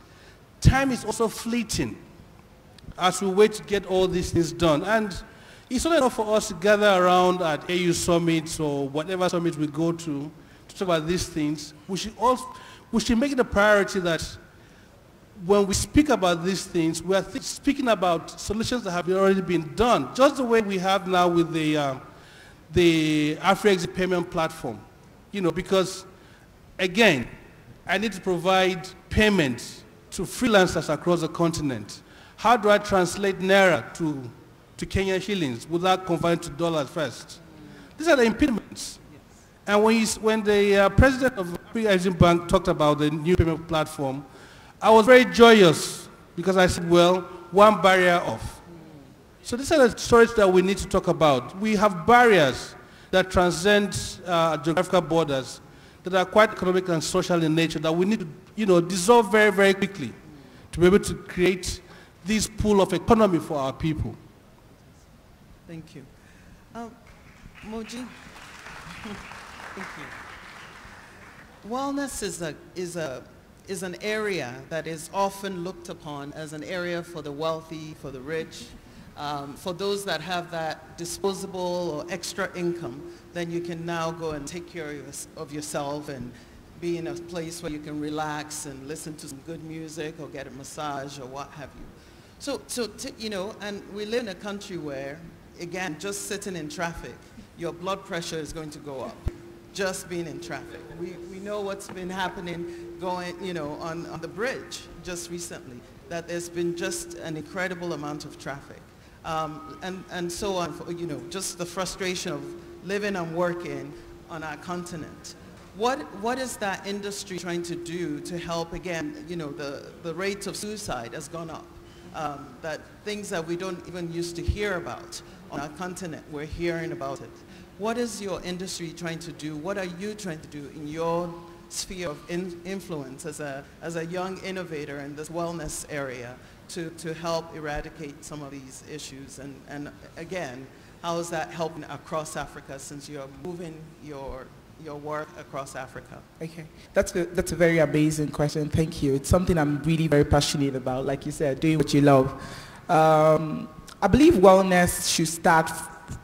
time is also fleeting as we wait to get all these things done. And it's not enough for us to gather around at AU summits or whatever summit we go to to talk about these things. We should, also, we should make it a priority that when we speak about these things, we are th speaking about solutions that have already been done, just the way we have now with the, uh, the Afrexim payment platform. You know, because, again, I need to provide payments to freelancers across the continent. How do I translate Naira to, to Kenyan shillings without converting to dollars first? These are the impediments. And when, when the uh, president of Afrexim Bank talked about the new payment platform, I was very joyous because I said, well, one barrier off. So these are the stories that we need to talk about. We have barriers that transcend uh, geographical borders that are quite economic and social in nature that we need to you know, dissolve very, very quickly to be able to create this pool of economy for our people. Thank you. Uh, Moji, *laughs* thank you. Wellness is, a, is, a, is an area that is often looked upon as an area for the wealthy, for the rich, um, for those that have that disposable or extra income, then you can now go and take care of yourself and be in a place where you can relax and listen to some good music or get a massage or what have you. So, so you know, and we live in a country where, again, just sitting in traffic, your blood pressure is going to go up. Just being in traffic. We, we know what's been happening going, you know, on, on the bridge just recently, that there's been just an incredible amount of traffic. Um, and, and so on, you know, just the frustration of living and working on our continent. What, what is that industry trying to do to help, again, you know, the, the rate of suicide has gone up. Um, that things that we don't even used to hear about on our continent, we're hearing about it. What is your industry trying to do? What are you trying to do in your sphere of in influence as a, as a young innovator in this wellness area to, to help eradicate some of these issues? And, and again, how is that helping across Africa since you're moving your, your work across Africa? Okay, that's a, that's a very amazing question. Thank you. It's something I'm really very passionate about. Like you said, doing what you love. Um, I believe wellness should start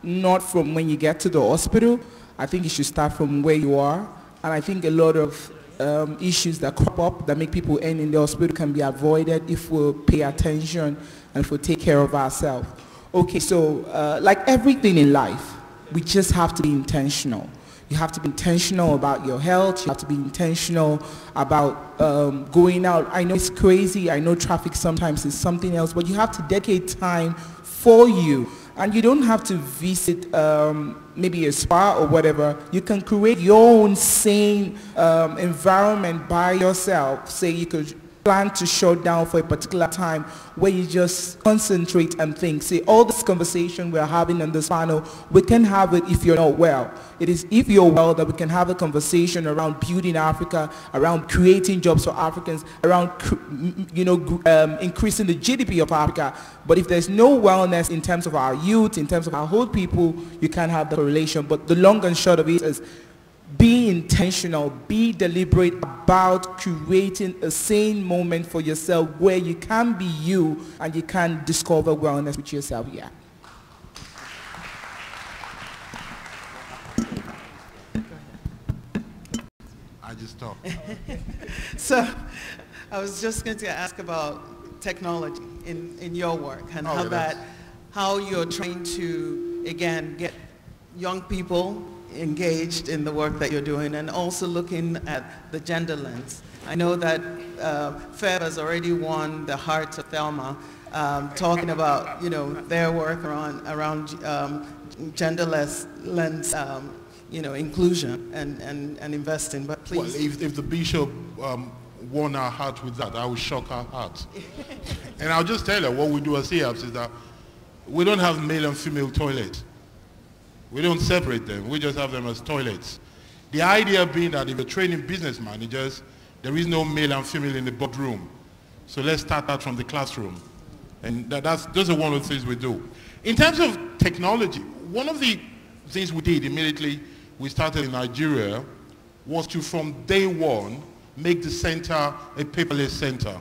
not from when you get to the hospital. I think it should start from where you are. And I think a lot of um, issues that crop up that make people end in the hospital can be avoided if we pay attention and if we take care of ourselves. Okay, so uh, like everything in life, we just have to be intentional. You have to be intentional about your health. You have to be intentional about um, going out. I know it's crazy. I know traffic sometimes is something else, but you have to dedicate time for you. And you don't have to visit um, maybe a spa or whatever. You can create your own sane um, environment by yourself. Say you could plan to shut down for a particular time where you just concentrate and think. See, all this conversation we're having on this panel, we can have it if you're not well. It is if you're well that we can have a conversation around building Africa, around creating jobs for Africans, around, you know, um, increasing the GDP of Africa. But if there's no wellness in terms of our youth, in terms of our whole people, you can't have the correlation. But the long and short of it is be intentional, be deliberate about creating a sane moment for yourself where you can be you and you can discover wellness with yourself. Yeah. I just talked. *laughs* so I was just going to ask about technology in, in your work and oh, how that, how you're trying to, again, get young people engaged in the work that you're doing and also looking at the gender lens. I know that uh, FEB has already won the hearts of Thelma um, talking about, you know, their work around, around um, genderless lens, um, you know, inclusion and, and, and investing. But please. Well, if, if the bishop um, won our heart with that, I will shock our heart. *laughs* and I'll just tell her what we do as CIAPS is that we don't have male and female toilets. We don't separate them. We just have them as toilets. The idea being that if you're training business managers, There is no male and female in the boardroom. So let's start that from the classroom. And that, that's, those are one of the things we do. In terms of technology, one of the things we did immediately we started in Nigeria was to, from day one, make the center a paperless center.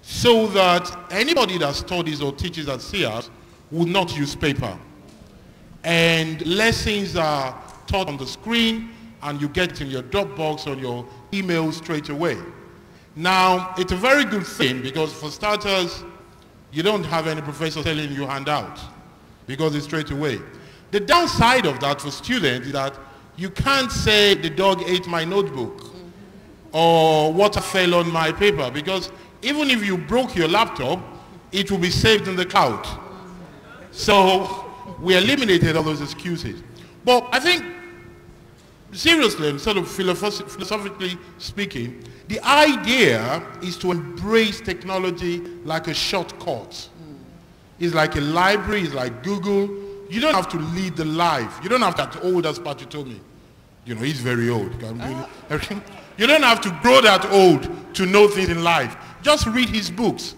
So that anybody that studies or teaches at CIAPS would not use paper. And lessons are taught on the screen and you get in your Dropbox or your email straight away. Now, it's a very good thing because for starters, you don't have any professor telling you handout because it's straight away. The downside of that for students is that you can't say the dog ate my notebook or water fell on my paper because even if you broke your laptop, it will be saved in the cloud. So we eliminated all those excuses. But I think, seriously and sort of philosophically speaking, the idea is to embrace technology like a shortcut. It's like a library, it's like Google, you don't have to lead the life. You don't have that old as Pat Utomi. You know, he's very old. You don't have to grow that old to know things in life. Just read his books.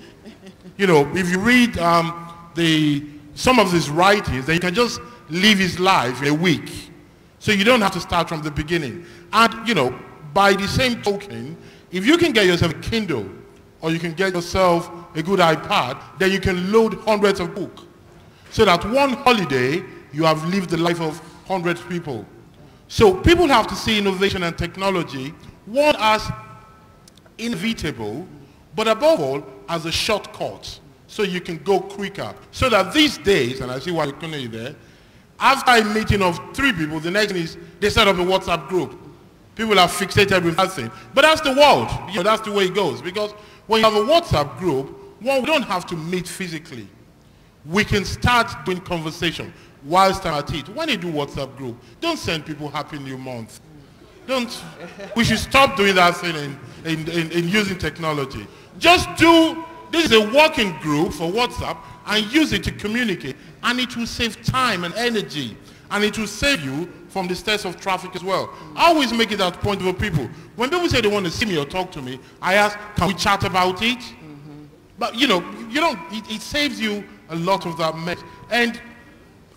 You know, if you read um, the, some of his writings, then you can just live his life in a week. So you don't have to start from the beginning. And, you know, by the same token, if you can get yourself a Kindle or you can get yourself a good iPad, then you can load hundreds of books. So that one holiday, you have lived the life of hundreds of people. So people have to see innovation and technology, one as inevitable, but above all, as a shortcut. So you can go quicker. So that these days, and I see why you're there, after a meeting of three people, the next thing is they set up a WhatsApp group. People are fixated with that thing. But that's the world. You know, that's the way it goes. Because when you have a WhatsApp group, one, we don't have to meet physically we can start doing conversation whilst I'm at it. When you do WhatsApp group, don't send people happy new month. Don't, we should stop doing that thing in, in, in, in using technology. Just do, this is a working group for WhatsApp and use it to communicate and it will save time and energy and it will save you from the stress of traffic as well. I always make it that point for people. When people say they want to see me or talk to me, I ask, can we chat about it? Mm -hmm. But you know, you don't, it, it saves you a lot of that mess. And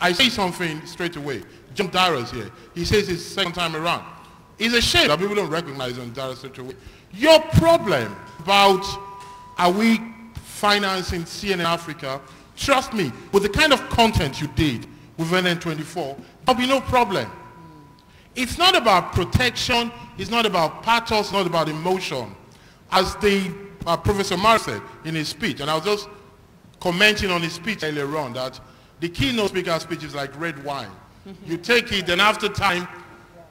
I say something straight away. John Dara's here. He says it's second time around. It's a shame that people don't recognize John Dara straight away. Your problem about are we financing CNN Africa, trust me, with the kind of content you did with NN24, there'll be no problem. It's not about protection, it's not about pathos, it's not about emotion. As the uh, Professor Oramah said in his speech, and I was just commenting on his speech earlier on that the keynote speaker speech is like red wine. you take it, and after time,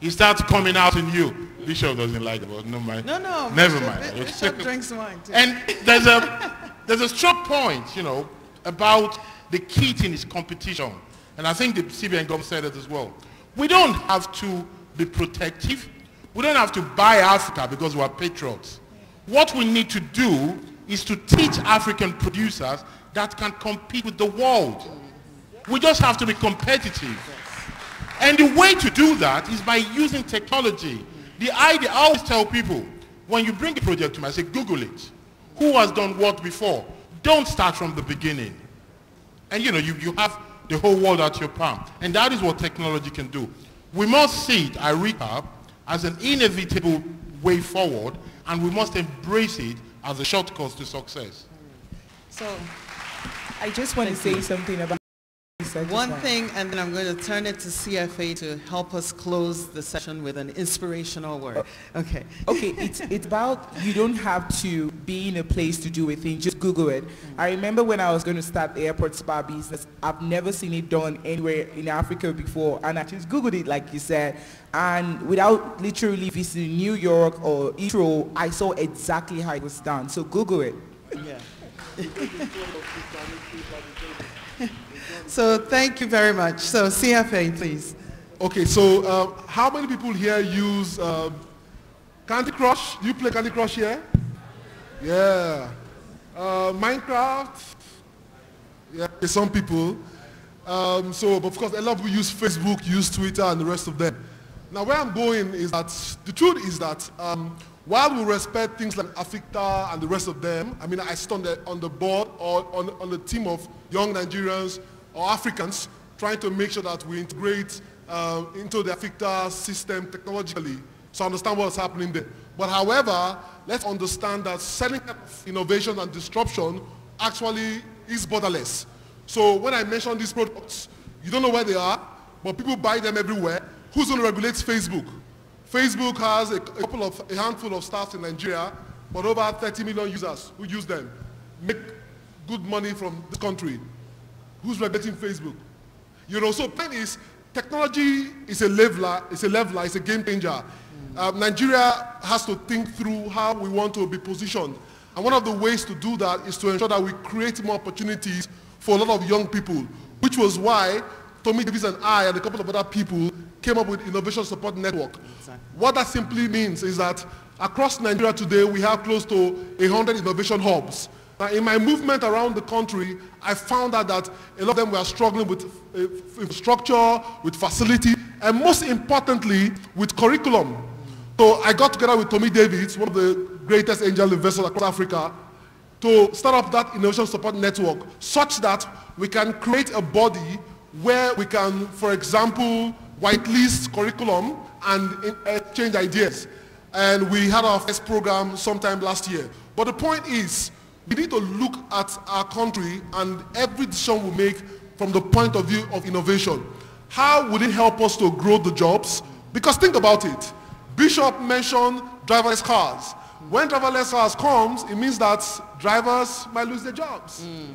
it starts coming out in you. Bishop doesn't like it, but no mind. No, no. Never mind. Bishop drinks wine too. And there's a there's a strong point, you know, about the key thing is competition. And I think the CBN government said it as well. We don't have to be protective. We don't have to buy Africa because we're patriots. What we need to do is to teach African producers that can compete with the world. We just have to be competitive. And the way to do that is by using technology. The idea, I always tell people, when you bring a project to me, I say, Google it. Who has done what before? Don't start from the beginning. And you know, you, you have the whole world at your palm. And that is what technology can do. We must see it, I recap, as an inevitable way forward, and we must embrace it as a shortcut to success. So I just want to say something about one thing, and then I'm going to turn it to CFA to help us close the session with an inspirational word. Okay. Okay, it's, it's about you don't have to be in a place to do a thing, just Google it. I remember when I was going to start the airport spa business, I've never seen it done anywhere in Africa before, and I just Googled it, like you said, and without literally visiting New York or Heathrow, I saw exactly how it was done. So Google it. Yeah. *laughs* so thank you very much. So CFA, please. Okay, so uh, how many people here use uh, Candy Crush? Do you play Candy Crush here? Yeah. Uh, Minecraft? Yeah, some people. Um, so, but of course, a lot of people use Facebook, use Twitter, and the rest of them. Now where I'm going is that the truth is that um, while we respect things like AFICTA and the rest of them, I mean I sit on the, on the board or on, on the team of young Nigerians or Africans trying to make sure that we integrate uh, into the AFICTA system technologically. So understand what's happening there. But however, let's understand that selling innovation and disruption actually is borderless. So when I mention these products, you don't know where they are, but people buy them everywhere. Who's going to regulate Facebook? Facebook has a, a couple of, a handful of staff in Nigeria, but over 30 million users who use them, make good money from this country. Who's regulating Facebook? You know, so point is, technology is a leveler, it's a leveler, it's a game changer. Uh, Nigeria has to think through how we want to be positioned. And one of the ways to do that is to ensure that we create more opportunities for a lot of young people, which was why Tomi Davies and I and a couple of other people came up with Innovation Support Network. Exactly. What that simply means is that across Nigeria today, we have close to 100 innovation hubs. Now, in my movement around the country, I found out that a lot of them were struggling with uh, infrastructure, with facility, and most importantly, with curriculum. So I got together with Tomi Davies, one of the greatest angel investors across Africa, to start up that innovation support network such that we can create a body where we can, for example, whitelist curriculum and exchange ideas. And we had our first program sometime last year. But the point is, we need to look at our country and every decision we make from the point of view of innovation. How would it help us to grow the jobs? Because think about it. Bishop mentioned driverless cars. When driverless cars comes, it means that drivers might lose their jobs. Mm.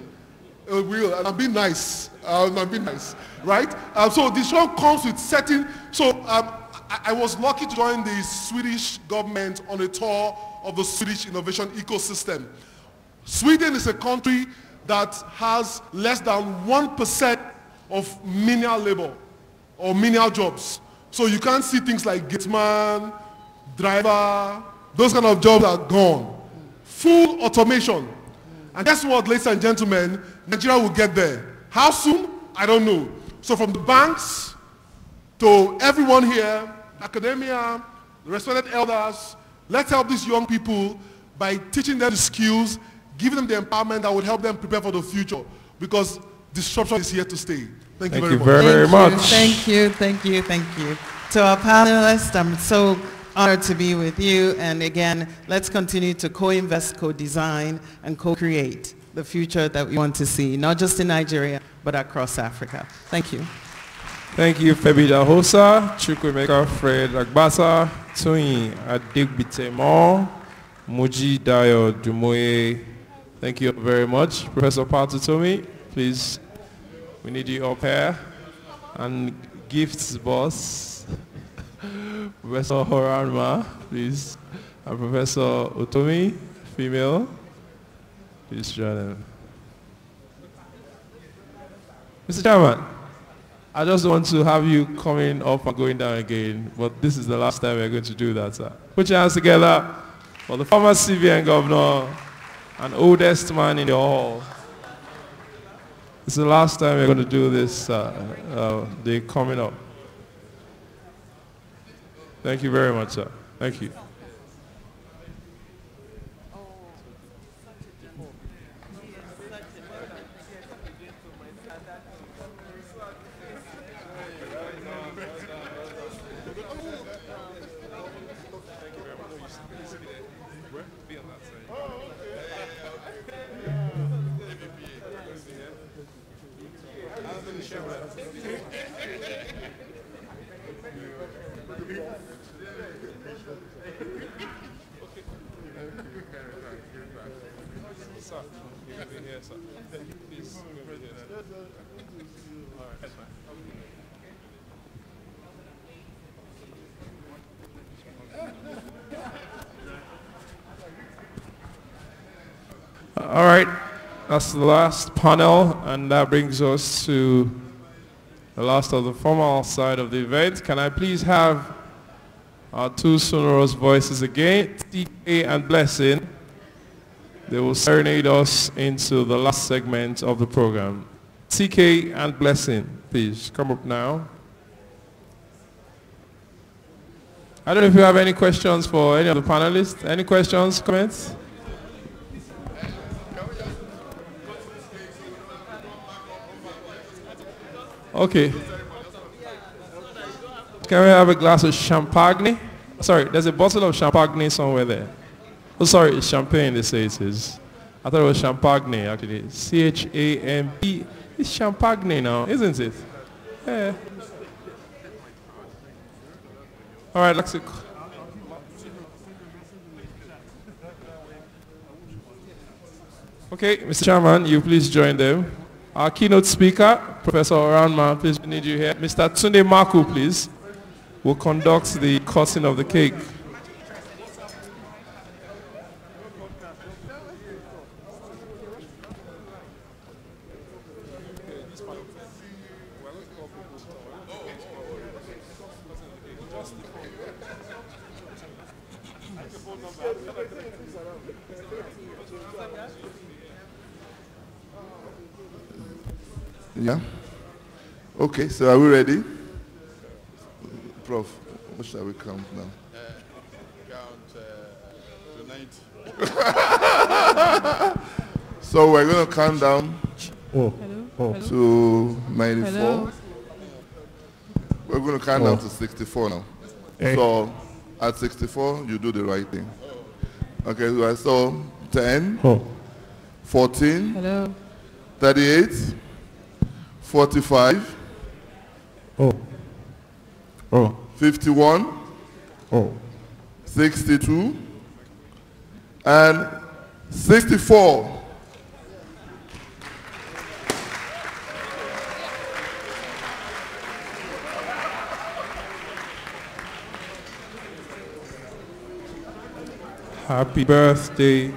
It will, and I'm being nice. Um, I'm being nice, right? Um, so this one comes with certain, so um, I, I, was lucky to join the Swedish government on a tour of the Swedish innovation ecosystem. Sweden is a country that has less than 1% of menial labor or menial jobs. So you can't see things like gateman, driver, those kind of jobs are gone. Full automation. And guess what, ladies and gentlemen? Nigeria will get there. How soon? I don't know. So from the banks to everyone here, academia, the respected elders, let's help these young people by teaching them the skills, giving them the empowerment that would help them prepare for the future. Because disruption is here to stay. Thank, thank you very you much. Very, very thank much. You, thank you, thank you, thank you. To our panelists, I'm so honored to be with you. And again, let's continue to co-invest, co-design, and co-create the future that we want to see, not just in Nigeria, but across Africa. Thank you. Thank you, Febi Dahosa, Chukwuemeka Fred Agbasa, Tony Adigbitemo, Muji Dayo Dumoye. Thank you very much. Professor Pat Utomi, please, we need you up here. And gifts boss, *laughs* Professor Oramah, please. And Professor Utomi, female. Please join in. Mr. Chairman, I just want to have you coming up and going down again, but this is the last time we're going to do that, sir. Put your hands together for the former CBN governor and oldest man in the hall. It's the last time we're going to do this uh, uh, day coming up. Thank you very much, sir. Thank you. All right, that's the last panel, and that brings us to the last of the formal side of the event. Can I please have our two sonorous voices again, TK and Blessing. They will serenade us into the last segment of the program. TK and Blessing, please come up now. I don't know if you have any questions for any of the panelists. Any questions, comments? Okay. Can we have a glass of champagne? Sorry, there's a bottle of champagne somewhere there. Oh, sorry, it's champagne, they say it is. I thought it was champagne, actually. C-H-A-M-P. It's champagne now, isn't it? Yeah. All right, let's Okay, Mr. Chairman, you please join them. Our keynote speaker, Professor Oramah, please we need you here. Mr. Tunde Maku, please, will conduct the cutting of the cake. Yeah? Okay, so are we ready? Prof, what shall we count now? count uh, to 90. *laughs* so we're going to count down Oh. Oh. to 94. Hello? We're going to count Oh. down to 64 now. Eh. So at 64, you do the right thing. Okay, so- so 10, Oh. 14, Hello? 38, 45, Oh. Oh. 51, Oh. 62, and 64. Happy birthday.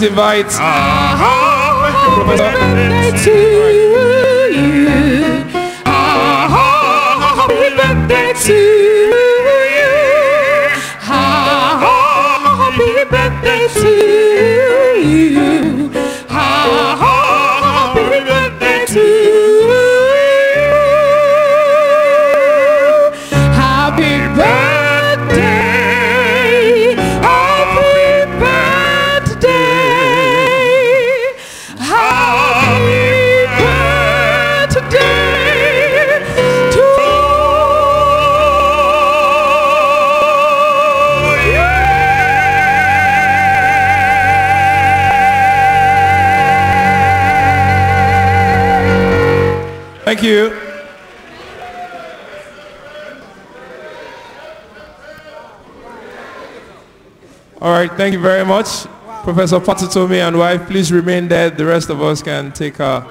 You. I'd like Thank you. All right, thank you very much. Professor Pat Utomi and wife, please remain there. The rest of us can take our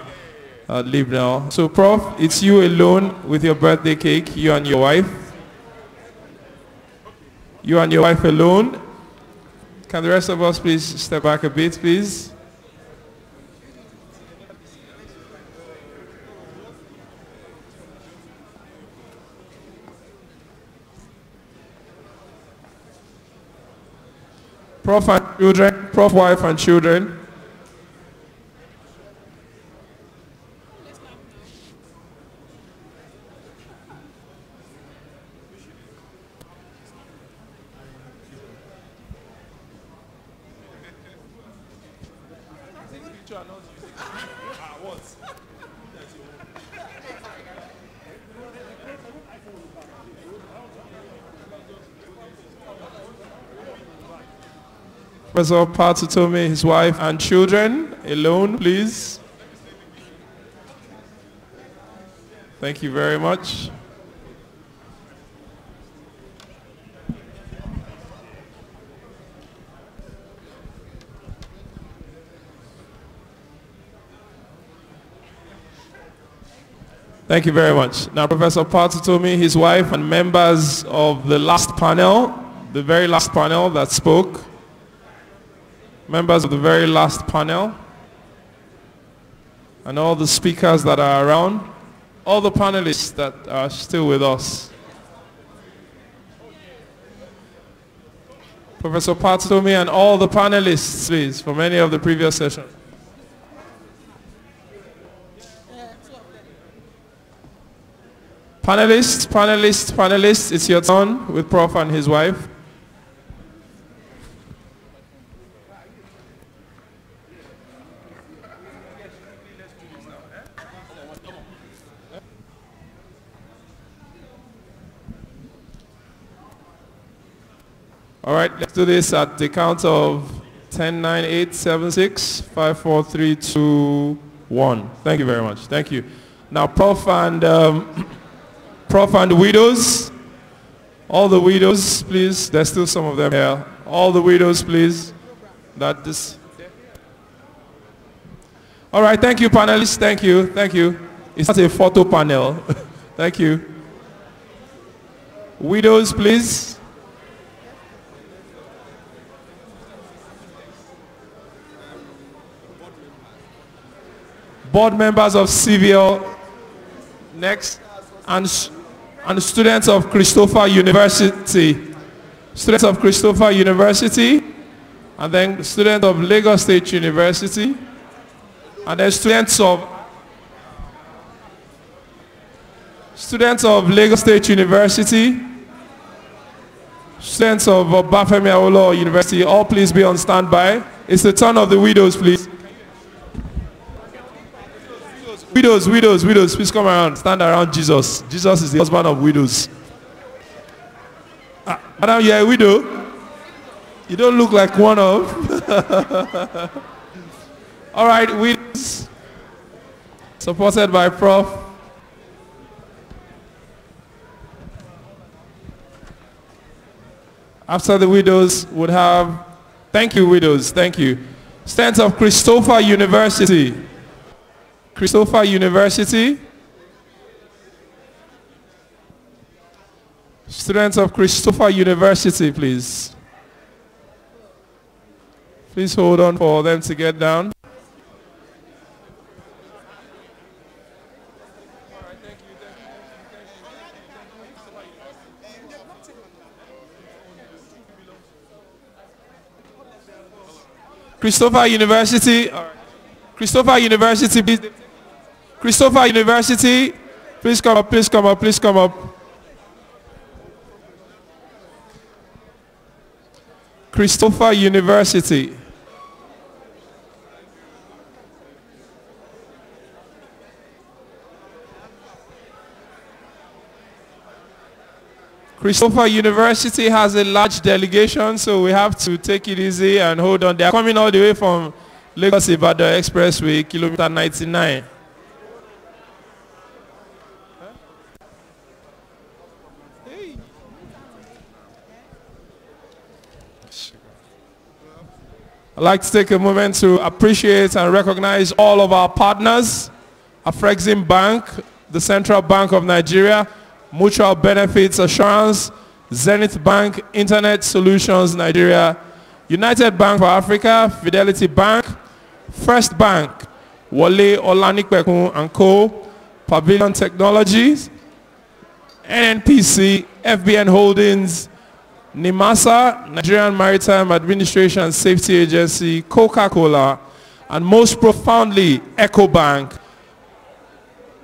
uh, leave now. So, Prof, it's you alone with your birthday cake, you and your wife. You and your wife alone. Can the rest of us please step back a bit, please? Prof and children, prof wife and children. Professor Pat Utomi, his wife and children, alone, please. Thank you very much. Thank you very much. Now, Professor Pat Utomi, his wife, and members of the last panel, the very last panel that spoke, members of the very last panel, and all the speakers that are around, all the panelists that are still with us. Professor Pat Utomi and all the panelists, please, from any of the previous sessions. Panelists, panelists, panelists, it's your turn with Prof and his wife. All right, let's do this at the count of 10, 9, 8, 7, 6, 5, 4, 3, 2, 1. Thank you very much. Thank you. Now, Prof and um, *coughs* Prof and widows, all the widows, please. There's still some of them here. All the widows, please. That this. All right, thank you, panelists. Thank you, thank you. It's not a photo panel. *laughs* thank you. Widows, please. Board members of CVL, next, and, and students of Christopher University. Students of Christopher University, and then students of Lagos State University, and then students of students of Lagos State University, students of Obafemi Awolowo University, all please be on standby. It's the turn of the widows, please. Widows, widows, widows, please come around. Stand around Jesus. Jesus is the husband of widows. Ah, madam, you're a widow. You don't look like one of. *laughs* All right, widows. Supported by Prof. After the widows would have, thank you widows, thank you. Stands of Christopher University. Christopher University. Students of Christopher University, please. Please hold on for them to get down. Christopher University. Uh, Christopher University, please. Christopher University, please come up, please come up, please come up. Christopher University. Christopher University has a large delegation, so we have to take it easy and hold on. They are coming all the way from Lagos Ibadan Expressway, kilometer 99. I'd like to take a moment to appreciate and recognize all of our partners, Afrexim Bank, the Central Bank of Nigeria, Mutual Benefits Assurance, Zenith Bank, Internet Solutions Nigeria, United Bank for Africa, Fidelity Bank, First Bank, Wale Olanipekun and Co., Pavilion Technologies, NNPC, FBN Holdings, NIMASA, Nigerian Maritime Administration and Safety Agency, Coca-Cola, and most profoundly, EcoBank,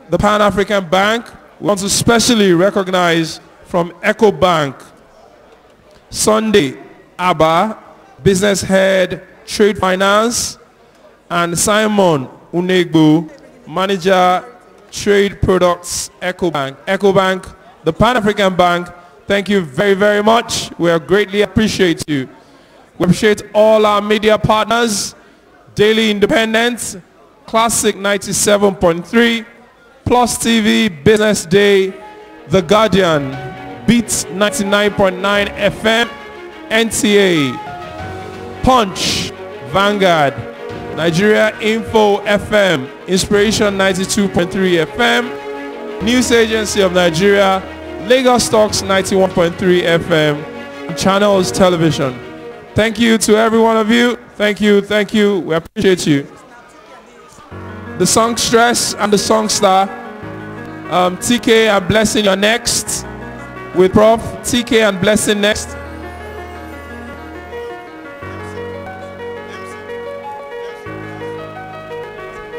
the Pan-African Bank. We want to specially recognize from EcoBank, Sunday, Abba, Business Head, Trade Finance, and Simon Unegbu, Manager, Trade Products EcoBank. EcoBank, the Pan-African Bank, thank you very, very much. We greatly appreciate you. We appreciate all our media partners, Daily Independent, Classic 97.3, Plus TV, Business Day, The Guardian, Beats 99.9 FM, NTA, Punch, Vanguard, Nigeria Info FM, Inspiration 92.3 FM, News Agency of Nigeria, Lagos Talks 91.3 FM, Channels Television. Thank you to every one of you. Thank you, thank you. We appreciate you. The song Stress and the song Star. Um, TK and Blessing, you're next. With Prof. TK and Blessing next.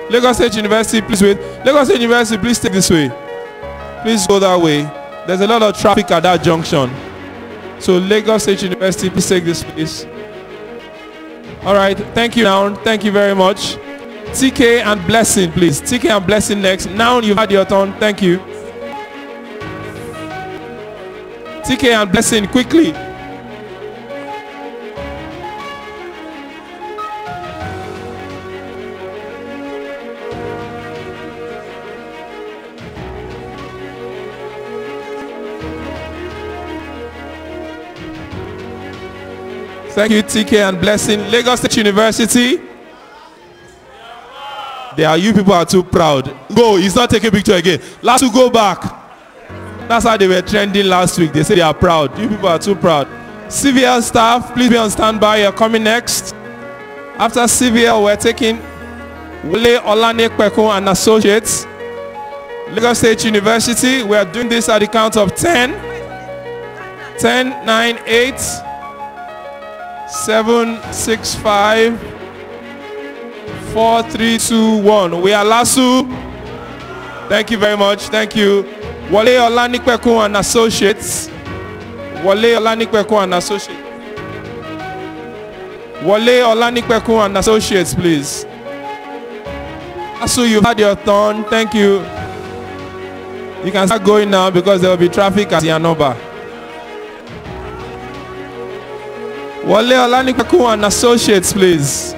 Lagos State University, please wait. Lagos State University, please take this way. Please go that way. There's a lot of traffic at that junction. So Lagos State University, please take this place. All right, thank you now. Thank you very much. TK and Blessing, please. TK and Blessing next. Now you've had your turn. Thank you. TK and Blessing, quickly. Thank you, TK and Blessing. Lagos State University. There you people are too proud. Go, he's not taking picture again. Last to go back. That's how they were trending last week. They say they are proud. You people are too proud. CVL staff, please be on standby. You're coming next. After CVL, we're taking Wale Olanipekun and Associates. Lagos State University. We are doing this at the count of 10. 10, 9, 8, 7, 6, 5, 4, 3, 2, 1. We are Lasu. Thank you very much. Thank you. Wale Olanikpekun and Associates. Wale Olanikpekun and Associates. Wale Olanikpekun and Associates, please. Asu, you've had your turn. Thank you. You can start going now because there will be traffic at Yanoba. Wale Olanipekun and Associates, please.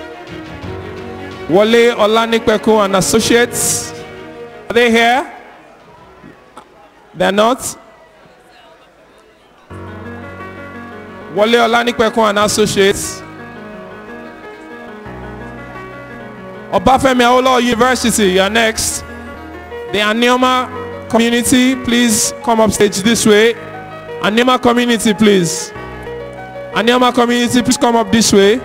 Wale Olanipekun and Associates. Are they here? They're not? Wale Olanipekun and Associates. Obafemi Awolowo University, you're next. The Anioma community, please come up stage this way. Anioma community, please. Anioma community, please come up this way.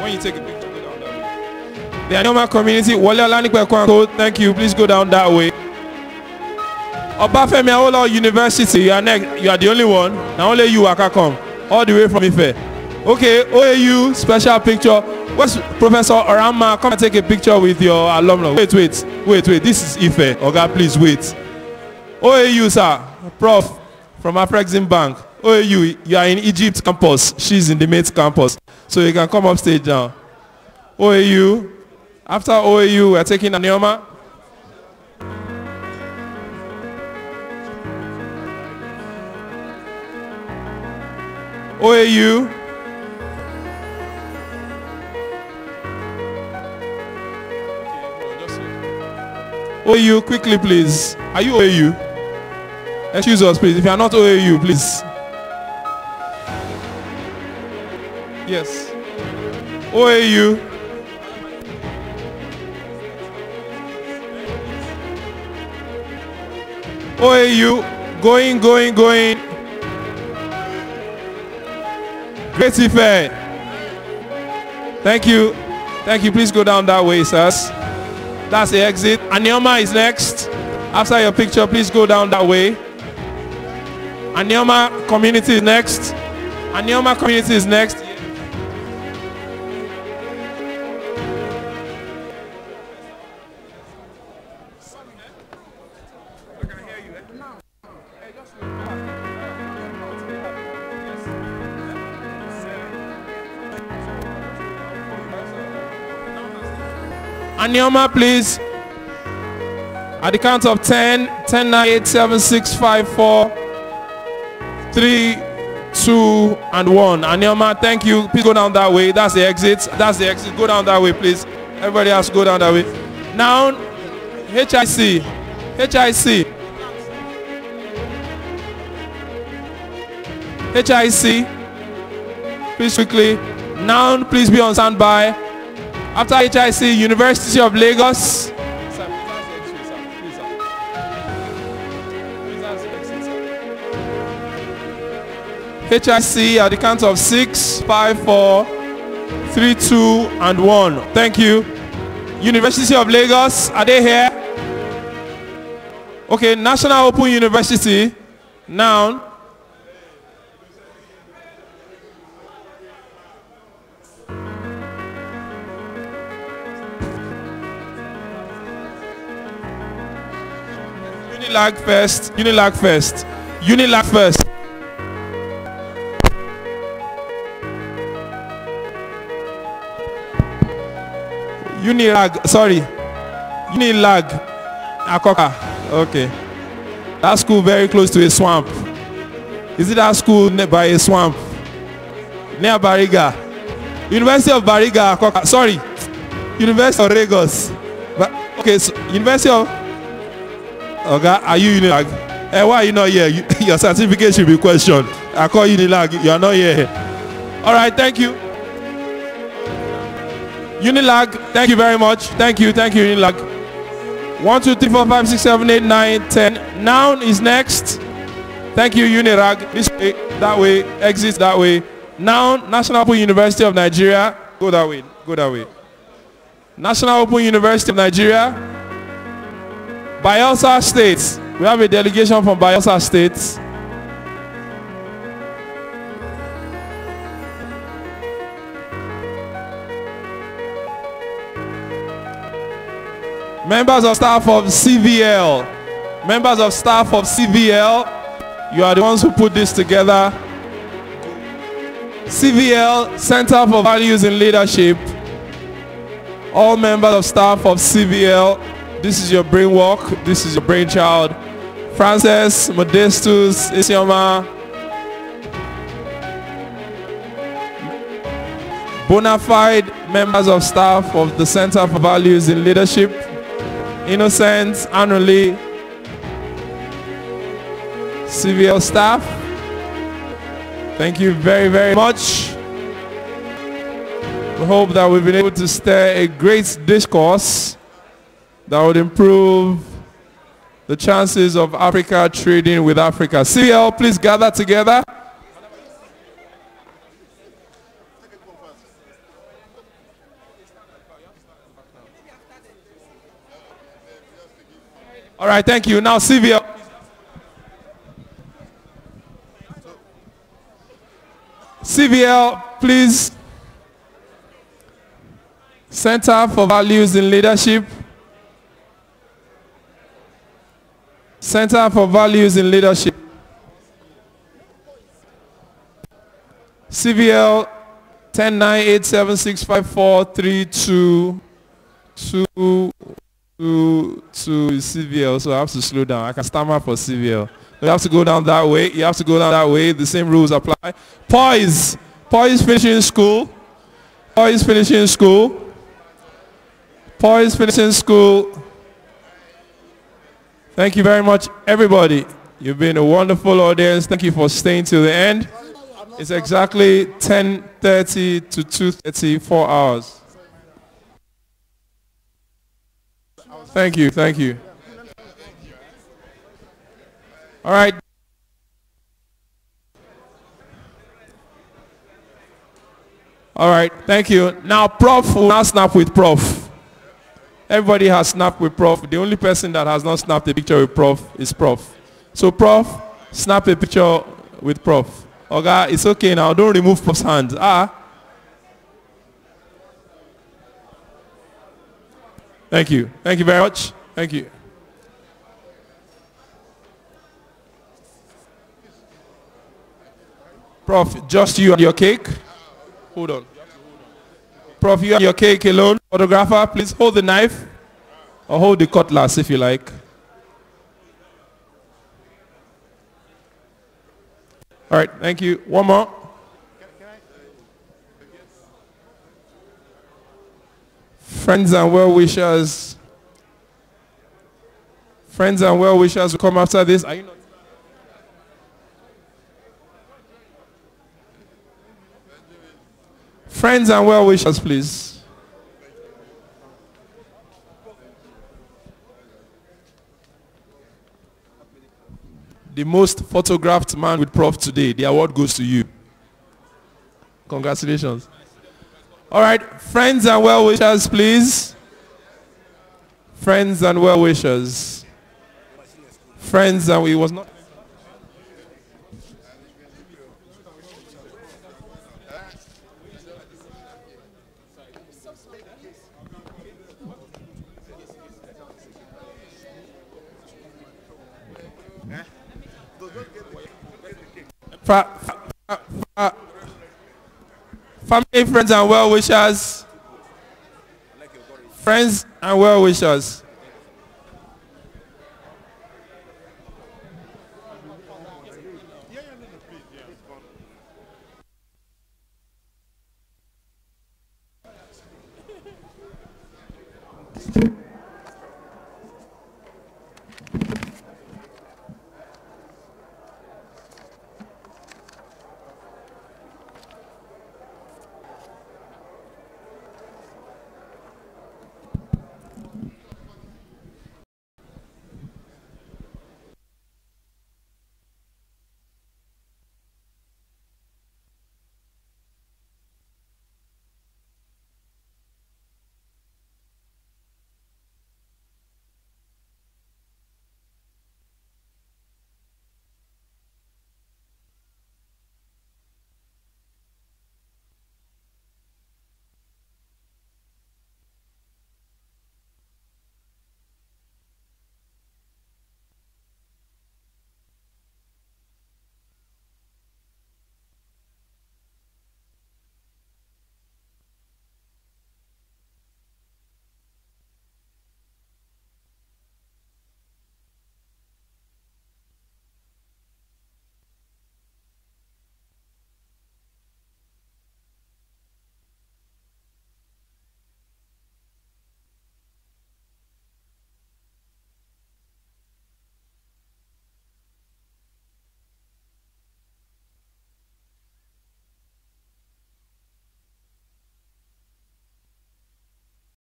When you take a picture, go down that way. The Anioma community, Wale Olanikpekun, thank you. Please go down that way. Obafemi Awolowo University, you are next. You are the only one. Now only you can come all the way from Ife. Okay, OAU special picture. Where's Professor Orama? Come and take a picture with your alumni. Wait, wait, wait, wait. This is Ife. Oga, please wait. OAU, sir. Prof from Afrexim Bank. OAU, you are in Egypt campus. She's in the Mate campus. So you can come up stage now. OAU. After OAU, we are taking Anioma. OAU. OAU, quickly please. Are you OAU? Excuse us please. If you are not OAU, please. Yes. OAU. OAU. Going, going, going. Great Thank you. Thank you. Please go down that way, sirs. That's the exit. Anioma is next. After your picture, please go down that way. Anioma community is next. Anioma community is next. Anioma, please. At the count of 10, 10, 9, 8, 7, 6, 5, 4, 3, 2, and 1. Anioma, thank you. Please go down that way. That's the exit. That's the exit. Go down that way, please. Everybody else, go down that way. Now, HIC. HIC. HIC. Please quickly. Now, please be on standby. After HIC, University of Lagos. HIC at the count of six, five, four, three, two, and one. Thank you. University of Lagos, are they here? Okay, National Open University. Now, Unilag first. Unilag first. Unilag first. Unilag. Sorry. Unilag. Akoka. Okay. That school very close to a swamp. Is it that school by a swamp? Near Bariga. University of Bariga. Akoka. Sorry. University of Lagos. Okay. So University of Oga, are you Unilag? Eh, why are you not here? You, *laughs* your certificate should be questioned. I call you Unilag. You are not here. All right, thank you. Unilag, thank you very much. Thank you, thank you, Unilag. One, two, three, four, five, six, seven, eight, nine, ten. Noun is next. Thank you, Unilag. This way, that way, exit that way. Noun, National Open University of Nigeria. Go that way, go that way. National Open University of Nigeria. Bayelsa State. We have a delegation from Bayelsa State. Members of staff of CVL. Members of staff of CVL. You are the ones who put this together. CVL, Center for Values in Leadership. All members of staff of CVL, this is your brain work. This is your brainchild. Frances, Modestus, Isioma, bona fide members of staff of the Center for Values in Leadership, Innocent, Annalie, CVL staff. Thank you very, very much. We hope that we've been able to stir a great discourse that would improve the chances of Africa trading with Africa. CVL, please gather together. All right, thank you. Now, CVL. CVL, please. Center for Values in Leadership. Center for Values in Leadership. CVL 10987654322 CVL, so I have to slow down. I can stammer for CVL. You have to go down that way. You have to go down that way. The same rules apply. Poise. Poise finishing school. Poise finishing school. Poise finishing school. Thank you very much, everybody. You've been a wonderful audience. Thank you for staying till the end. It's exactly 10.30 to 2.30, four hours. Thank you, thank you. All right. All right, thank you. Now, Prof will now snap with Prof. Everybody has snapped with Prof. The only person that has not snapped a picture with Prof is Prof. So, Prof, snap a picture with Prof. Okay, it's okay now. Don't remove Prof's hand. Ah. Thank you. Thank you very much. Thank you. Prof, just you and your cake. Hold on. Prof, you and your cake alone. Photographer, please hold the knife or hold the cutlass if you like. All right, thank you. One more. Friends and well-wishers. Friends and well-wishers will come after this. Are you not? Friends and well-wishers, please. The most photographed man with prof today. The award goes to you. Congratulations. All right, friends and well-wishers, please. Friends and well-wishers. Friends and we was not. fa fa family, friends, and well wishers. Friends and well wishers.